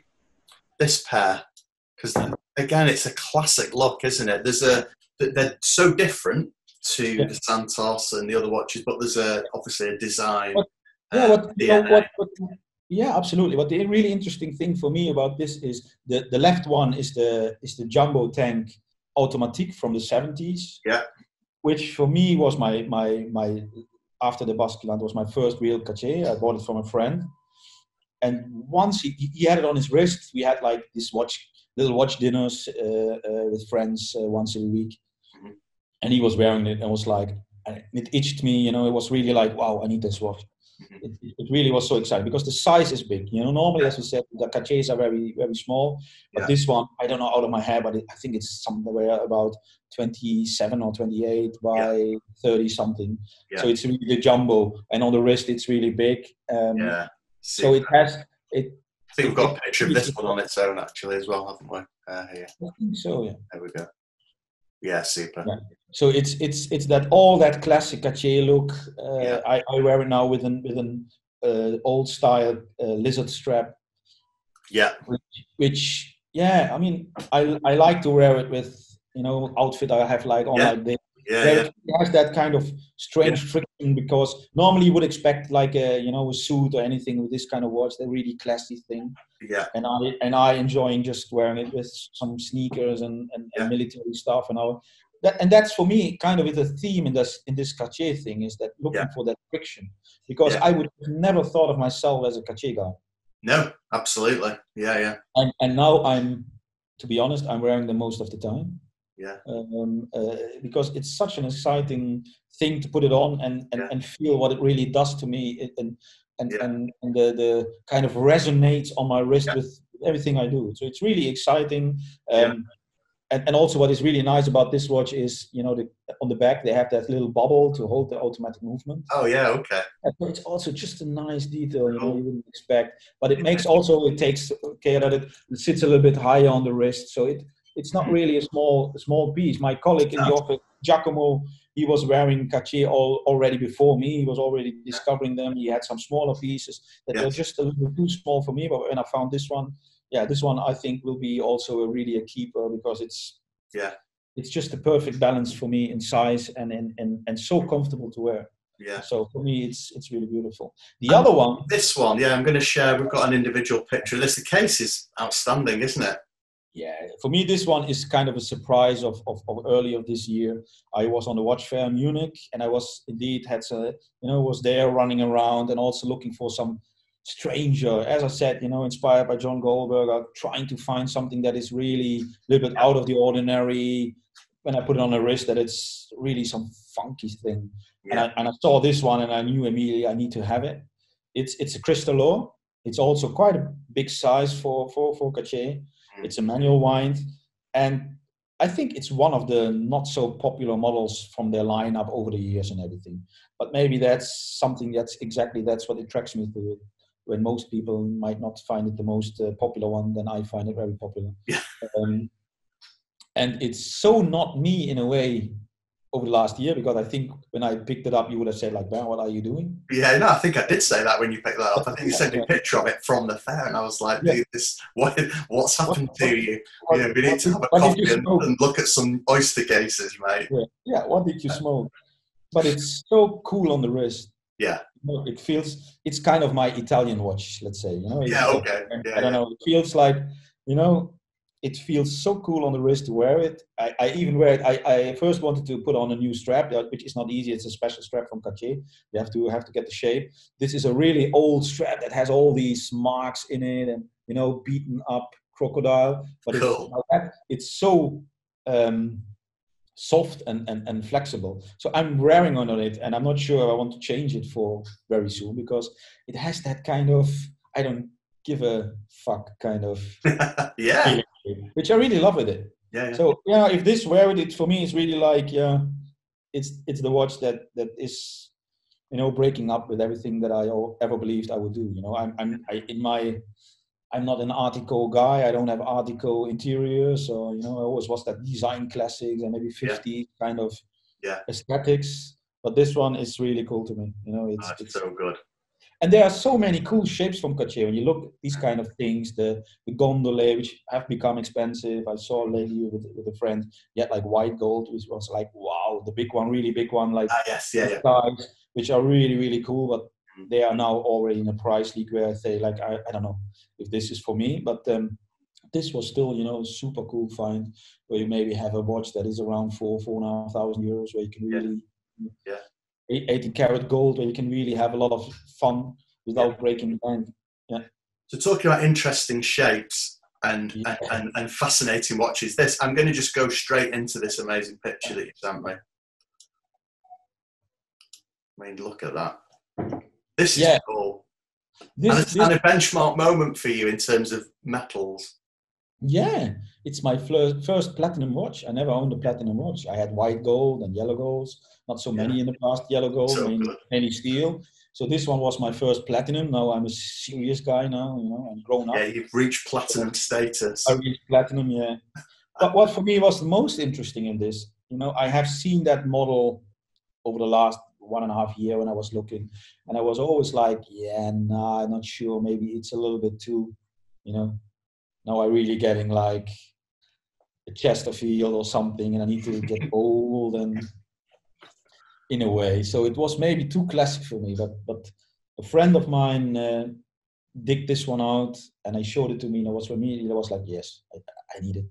this pair, because again, it's a classic look, isn't it? There's a they're so different to Yeah. the Santos and the other watches, but there's a obviously a design. What- yeah, uh, what, what, what, yeah, absolutely. What the really interesting thing for me about this is the, the left one is the is the jumbo tank automatique from the 70s. Yeah. Which for me was my my my after the Basculante was my first real Cartier. I bought it from a friend, and once he, he had it on his wrist, we had like this watch little watch dinners uh, uh, with friends uh, once a week, Mhm. and he was wearing it and was like, and it itched me. You know, it was really like, wow, I need this watch. Mhm. It, it really was so exciting because the size is big. You know, normally, as we said, the Cartiers are very, very small. But Yeah. this one, I don't know out of my head, but it, I think it's somewhere about 27 or 28 by 30 something. Yeah. So it's really the jumbo, and on the wrist, it's really big. Um, yeah. So it has it. I think we've got a picture of this one on its own actually as well, haven't we? Uh, here, I think so, yeah. there we go. Yeah, super. So it's it's it's that all that classic Cartier look. Uh, Yeah. I, I wear it now with an with an uh, old style uh, lizard strap, Yeah, which yeah, I mean I I like to wear it with you know outfit I have like on Yeah. like this. Yeah, Where yeah, has that kind of strange friction because normally you would expect like a you know a suit or anything with this kind of watch, the really classy thing. yeah, and I and I enjoying just wearing it with some sneakers and, and, Yeah. and military stuff and all. That, and that's for me kind of the theme in this in this Cartier thing is that looking Yeah. for that friction because Yeah. I would have never thought of myself as a Cartier guy No, absolutely. Yeah, yeah, and and now I'm to be honest I'm wearing them most of the time yeah, um, uh, because it's such an exciting thing to put it on and and, Yeah. and feel what it really does to me it, and and, Yeah. and and the the kind of resonates on my wrist Yeah. with everything I do. So it's really exciting. Um. And, and also what is really nice about this watch is you know the, on the back they have that little bubble to hold the automatic movement. Oh, yeah, okay. So it's also just a nice detail you know you wouldn't expect, but it makes also it takes care that it sits a little bit higher on the wrist, so it it's not really a small a small piece. My colleague in the office, Giacomo, he was wearing Cartier all, already before me. He was already discovering them. He had some smaller pieces that were just a little too small for me. But when I found this one, yeah, this one I think will be also a really a keeper because it's Yeah. it's just the perfect balance for me in size and and and, and so comfortable to wear. Yeah. So for me, it's it's really beautiful. The Um, other one, This one, yeah, I'm going to share. We've got an individual picture this. The case is outstanding, isn't it? Yeah, for me, this one is kind of a surprise of, of, of earlier this year. I was on the watch fair in Munich, and I was indeed had a, you know was there running around and also looking for some stranger. As I said, you know, inspired by John Goldberger, uh, trying to find something that is really a little bit out of the ordinary. When I put it on the wrist, that it's really some funky thing. Yeah. And, I, and I saw this one, and I knew immediately I need to have it. It's it's a Cristallor. It's also quite a big size for for for Cartier. Mm. It's a manual wind, and I think it's one of the not so popular models from their lineup over the years and everything. But maybe that's something that's exactly that's what attracts me to it. When most people might not find it the most uh, popular one, then I find it very popular. Yeah. Um, and it's so not me in a way over the last year because I think when I picked it up, you would have said like, "Ben, what are you doing?" Yeah, no, I think I did say that when you picked that up. I think you sent me a picture of it from the fair, and I was like, Yeah. "Dude, this what what's happened What- to what- you? What- Yeah, we need to have a coffee and, and look at some oyster cases, mate." Yeah, yeah. What did you smoke? But it's so cool on the wrist. Yeah, You know, it feels. It's kind of my Italian watch, let's say. You know. Yeah, uh, okay, I don't yeah. know. It feels like, you know, it feels so cool on the wrist to wear it. I, I even wear it. I, I first wanted to put on a new strap, which is not easy. It's a special strap from Cartier. You have to have to get the shape. This is a really old strap that has all these marks in it, and you know, beaten up crocodile. But Cool. it's, it's so um, soft and, and, and flexible. So I'm wearing on it, and I'm not sure I want to change it for very soon because it has that kind of I don't give a fuck kind of yeah, feeling, which I really love with it. yeah, yeah. So yeah, if this wear it, it for me it's really like yeah, it's it's the watch that that is you know breaking up with everything that I ever believed I would do. You know, I'm I'm I, in my I'm not an Art Deco guy. I don't have Art Deco interiors, so you know I always was that design classics and maybe 50 kind of Yeah. aesthetics. But this one is really cool to me. You know, it's, oh, That's it's so good. And there are so many cool shapes from Cartier. When you look at these kind of things, the the gondole, which have become expensive. I saw lately with with a friend, had like white gold, which was like wow, the big one, really big one, like Ah, yes, yeah, yeah. which are really really cool. But Mm. they are now already in a price league where I say like I, I don't know if this is for me, but um, this was still you know super cool find where you maybe have a watch that is around four four and a half thousand euros where you can really Yeah. eight- 18 karat gold where you can really have a lot of fun without breaking the bank. So talking about interesting shapes and, Yeah. and, and, fascinating watches, this I'm going to just go straight into this amazing picture that you sent me. I mean, look at that. This is Yeah. cool. This, and, it's, this- and a benchmark moment for you in terms of metals. Yeah, it's my fir- first platinum watch. I never owned a platinum watch. I had white gold and yellow golds. Not so many in the past. Yellow gold, So steel. So this one was my first platinum. Now I'm a serious guy now. You know, I'm grown up. Yeah, you've reached platinum status. I reached platinum, yeah. But what for me was the most interesting in this, you know, I have seen that model over the last one and a half year when I was looking, and I was always like, yeah, nah, I'm not sure. Maybe it's a little bit too, you know. Now I'm really getting like a Chesterfield or something, and I need to get old and in a way. So it was maybe too classic for me. But but a friend of mine uh, dig this one out, and I showed it to me, and it was for me. It was like, yes, I, I need it.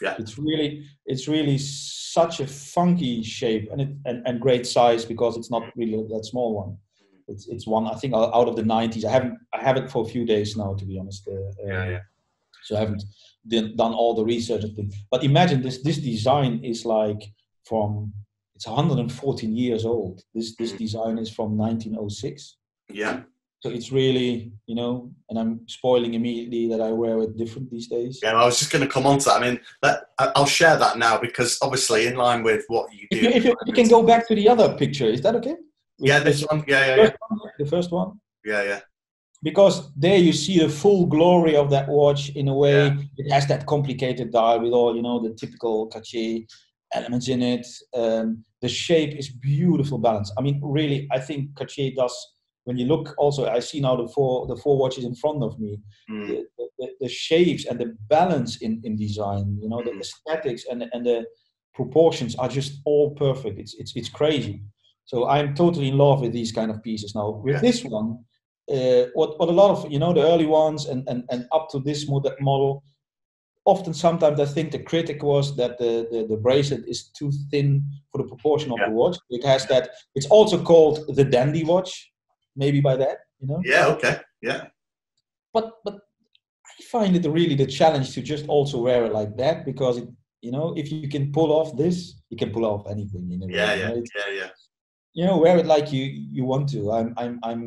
Yeah. It's really it's really such a funky shape and it and, and great size because it's not really that small one. It's it's one I think out of the 90s. I haven't I have it for a few days now to be honest. Uh, Yeah, uh, yeah. So I haven't done all the research and things. But imagine this this design is like from it's 114 years old. This this Mhm. design is from 1906. Yeah, So it's really you know, and I'm spoiling immediately that I wear it different these days. yeah. I was just going to come on to that. I mean, that, I'll share that now because obviously, in line with what you do. If you, if you, you can go back to the other picture, is that okay? Yeah, this one. Yeah, yeah, yeah. One, the first one. Yeah, yeah. Because there you see the full glory of that watch in a way Yeah. it has that complicated dial with all you know the typical Cartier elements in it um, the shape is beautiful balance i mean really i think Cartier does when you look also i see now the four the four watches in front of me Mm. the, the, the shapes and the balance in, in design you know the Mm. aesthetics and, and the proportions are just all perfect it's, it's it's crazy so i'm totally in love with these kind of pieces now with Yeah. this one Uh, what, what a lot of you know the early ones and, and, and up to this model often sometimes i think the critic was that the, the, the bracelet is too thin for the proportion of Yeah. the watch it has that it's also called the dandy watch maybe by that you know Yeah, okay. Yeah. But but I find it really the challenge to just also wear it like that because it, you know, if you can pull off this, you can pull off anything. In a Yeah, yeah, know? It's- yeah, yeah. you know wear it like you you want to i'm i'm i'm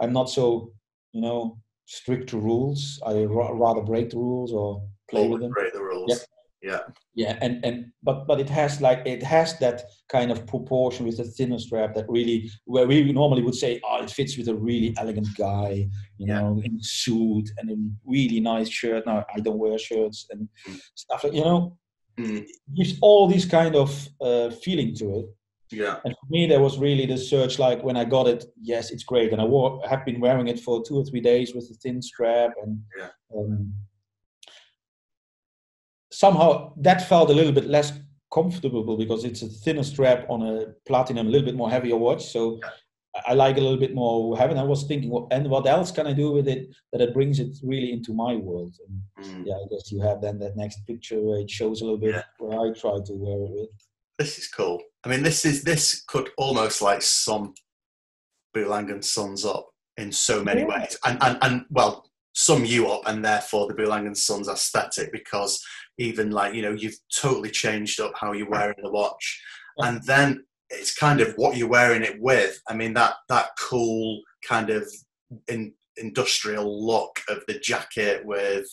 i'm not so you know strict to rules i ra- rather break the rules or play with them break the rules. Yeah. yeah and and but but it has like it has that kind of proportion with the thinner strap that really where we normally would say oh it fits with a really elegant guy you Yeah. know in suit and in really nice shirt now i don't wear shirts and Mm. stuff like you know Mm, gives all this kind of uh, feeling to it yeah. and for me, there was really the search. Like when I got it, yes, it's great, and I wore, have been wearing it for two or three days with a thin strap, and Yeah. um, somehow that felt a little bit less comfortable because it's a thinner strap on a platinum, a little bit more heavier watch. So Yeah. I like a little bit more heavy. And I was thinking, what and what else can I do with it that it brings it really into my world? And Mm. yeah, I guess you have then that next picture where it shows a little bit Yeah. where I try to wear it with. This is cool. I mean, this is this could almost like sum Bulang and Sons up in so many Yeah. ways, and and and well, sum you up, and therefore the Bulang and Sons aesthetic, because even like you know you've totally changed up how you're wearing the watch, and then it's kind of what you're wearing it with. I mean that that cool kind of in, industrial look of the jacket with.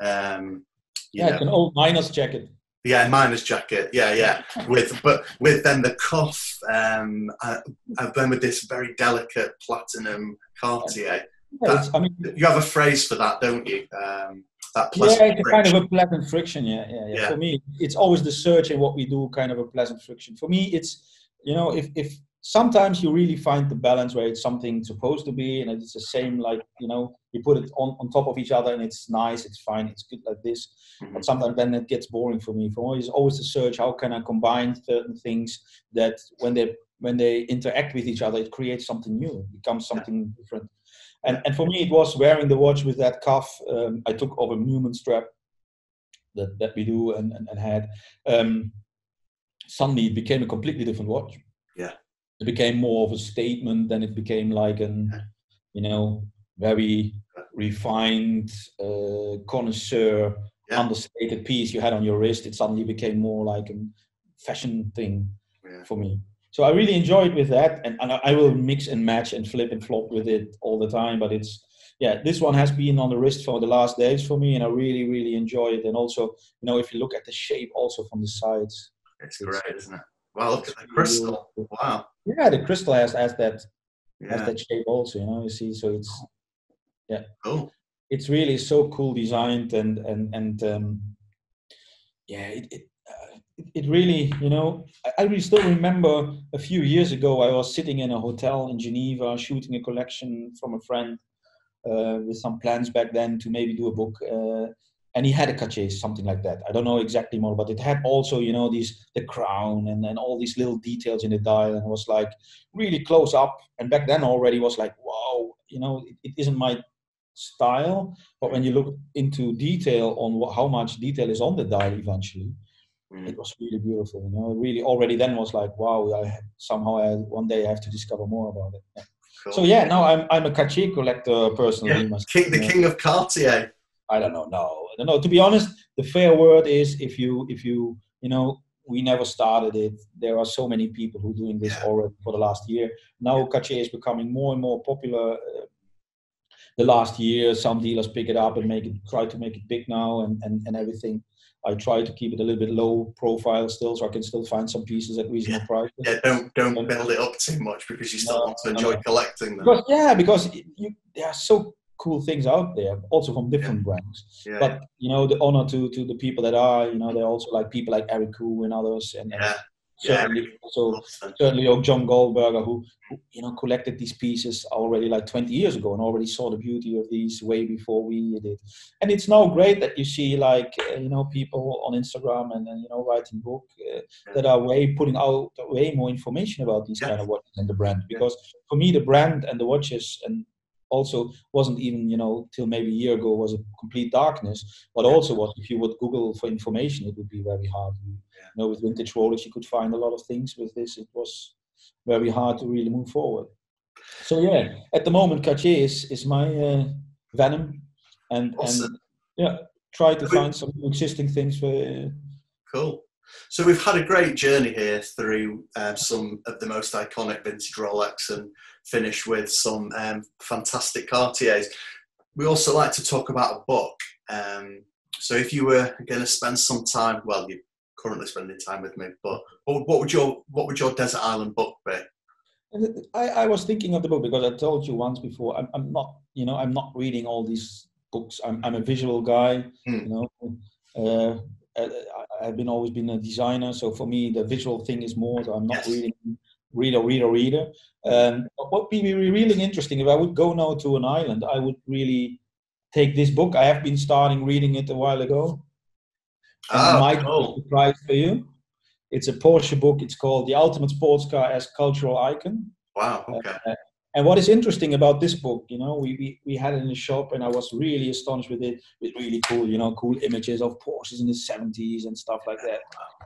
Um, you Yeah, know, it's an old miner's jacket. Yeah, miner's jacket. Yeah, yeah. With but with then the cuff, um, uh, then with this very delicate platinum Cartier. Yeah, it's, I mean, You have a phrase for that, don't you? Um, that yeah, pleasant it's a kind of a pleasant friction. Yeah, yeah, yeah, Yeah. For me, it's always the search and what we do, kind of a pleasant friction. For me, it's you know, if if sometimes you really find the balance where it's something supposed to be, and it's the same, like you know, you put it on on top of each other, and it's nice, it's fine, it's good like this. Mhm. But sometimes then it gets boring for me. For me, it's always the search. How can I combine certain things that when they when they interact with each other, it creates something new. It becomes something different. And and for me, it was wearing the watch with that cuff. Um, I took over Newman strap that that we do and and, and had. Um, suddenly, it became a completely different watch. Yeah. It became more of a statement than it became like an, you know, very refined uh, connoisseur Yeah. understated piece you had on your wrist, it suddenly became more like a fashion thing Yeah. for me. So I really enjoyed with that, and, and I- will mix and match and flip and flop with it all the time. But it's yeah, this one has been on the wrist for the last days for me, and I really really enjoy it. And also, you know, if you look at the shape also from the sides, It's great, isn't it? Wow, look at the crystal. Wow. Yeah, the crystal has has that has that shape also. You know, you see, so it's Cool. it's really so cool designed and and and um, yeah it it, uh, it it really you know I, still remember a few years ago I was sitting in a hotel in Geneva shooting a collection from a friend uh, with some plans back then to maybe do a book uh, and he had a Cartier something like that I don't know exactly more but it had also you know these the crown and and all these little details in the dial and was like really close up and back then already was like wow you know it, it isn't my style but when you look into detail on what, how much detail is on the dial eventually Mm. it was really beautiful you know really already then was like wow i somehow I, one day i have to discover more about it Yeah. Cool. so yeah now i'm i'm a Cartier collector personally Yeah, myself, the king of Cartier. I don't know. No, Know. To be honest, the fair word is if you if you you know we never started it. There are so many people who are doing this Yeah. already for the last year. Now Cartier is becoming more and more popular. Uh, the last year, some dealers pick it up and make it try to make it big now and and, and everything. I try to keep it a little bit low profile still, so I can still find some pieces at reasonable prices. Yeah, don't don't build it up too much because you still No, want to enjoy no. collecting them. Because yeah, because you, there are so cool things out there, also from different brands. Yeah, but you know the honor to to the people that are you know they're also like people like Eric Ku and others and, and yeah, yeah. certainly also certainly oh, John Goldberger who, who you know collected these pieces already like 20 years ago and already saw the beauty of these way before we did and it's now great that you see like uh, you know people on Instagram and, and you know writing book uh, that are way putting out way more information about these Yeah. kind of watches and the brand Yeah. because for me the brand and the watches and also wasn't even you know till maybe a year ago was a complete darkness but also was if you would google for information it would be very hard you know with vintage rollers you could find a lot of things with this it was very hard to really move forward So yeah, at the moment, Cartier is is my uh, venom, and Awesome. and yeah, try to find some existing things for. Uh, Cool. So we've had a great journey here through um, some of the most iconic vintage Rolex and finish with some um, fantastic Cartiers. We also like to talk about a book. Um, so if you were going to spend some time, well, you're currently spending time with me, but what, what would your what would your desert island book be? I, I was thinking of the book because I told you once before. I'm, I'm not, you know, I'm not reading all these books. I'm, I'm a visual guy. Hmm. You know, uh, I've been always been a designer, so for me the visual thing is more. So I'm not Yes. reading reader, reader, reader. Um, what would be really interesting if I would go now to an island, I would really take this book. I have been starting reading it a while ago. It Ah, might cool. be a surprise for you. It's a Porsche book. It's called The Ultimate Sports Car as Cultural Icon. Wow. Okay. And what is interesting about this book, you know, we, we, we had it in the shop and I was really astonished with it, with really cool, you know, cool images of Porsches in the 70s and stuff like that.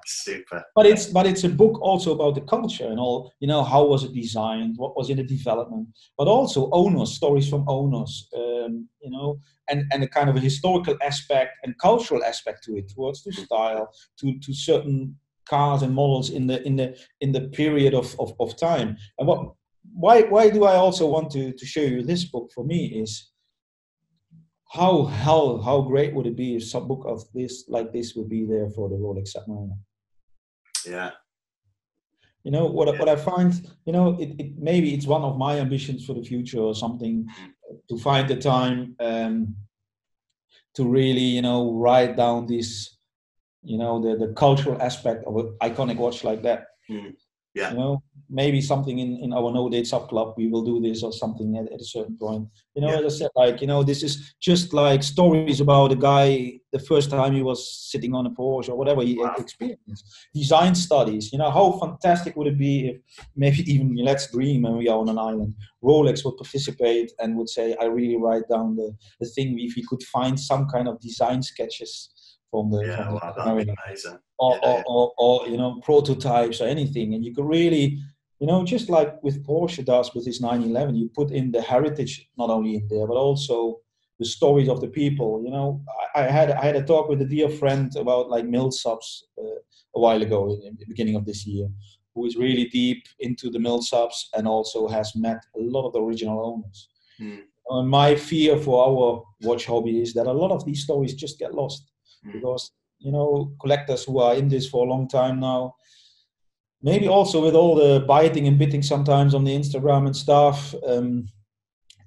Super. But it's but it's a book also about the culture and all, you know, how was it designed, what was in the development, but also owners, stories from owners, um, you know, and, and a kind of a historical aspect and cultural aspect to it, towards the style, to, to certain cars and models in the in the in the period of, of, of time. And what why why do I also want to, to show you this book for me is how how how great would it be if some book of this like this would be there for the Rolex Submariner? Yeah. you know what I- what i find you know it, it maybe it's one of my ambitions for the future or something to find the time um to really you know write down this you know the the cultural aspect of an iconic watch like that Mm, yeah. you know maybe something in in our no date sub club we will do this or something at, at a certain point you know Yeah. as i said like you know this is just like stories about a guy the first time he was sitting on a porsche or whatever he Wow. experienced design studies you know how fantastic would it be if maybe even let's dream when we are on an island rolex would participate and would say i really write down the, the thing if we could find some kind of design sketches from the, Yeah. from Wow. That'd be amazing. or, Yeah, or, yeah. or, or you know prototypes or anything and you could really you know just like with porsche does with his 911 you put in the heritage not only in there but also the stories of the people you know i, I had i had a talk with a dear friend about like mill subs uh, a while ago in, in the beginning of this year who is really deep into the mill subs and also has met a lot of the original owners Hmm. and my fear for our watch hobby is that a lot of these stories just get lost. Because you know collectors who are in this for a long time now maybe also with all the biting and biting sometimes on the instagram and stuff um,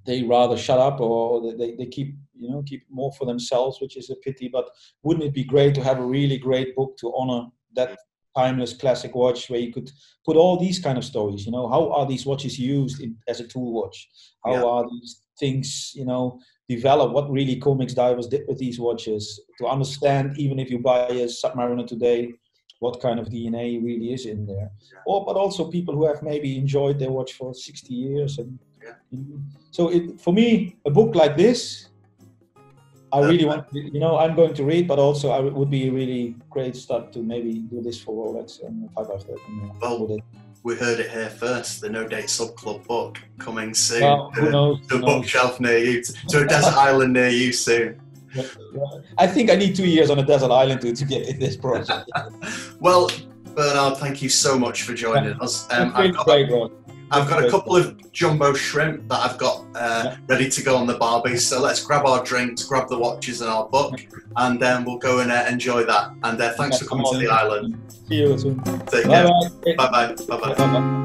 they rather shut up or they, they keep you know keep more for themselves which is a pity. But wouldn't it be great to have a really great book to honor that timeless classic watch where you could put all these kind of stories you know? How are these watches used in, as a tool watch? How Yeah. are these things you know develop what really Comex divers did with these watches to understand even if you buy a submariner today what kind of dna really is in there or but also people who have maybe enjoyed their watch for 60 years and Yeah. so it, for me a book like this i really want you know i'm going to read but also i would be a really great start to maybe do this for rolex and 553 and, uh, Well, with it. We heard it here first. The No Date Sub Club book coming soon. well, who to, knows, to who a knows? bookshelf near you, to, a desert island near you soon. i think i need two years on a desert island to, to get in this project Well, Bernhard, thank you so much for joining us. Um, I've got, great. I've got a couple of jumbo shrimp that I've got uh, ready to go on the barbie. So let's grab our drinks, grab the watches and our book, and then we'll go and uh, enjoy that. And uh, thanks Yeah, for coming to the island. see you soon Take bye care. bye Bye bye. Bye bye. bye bye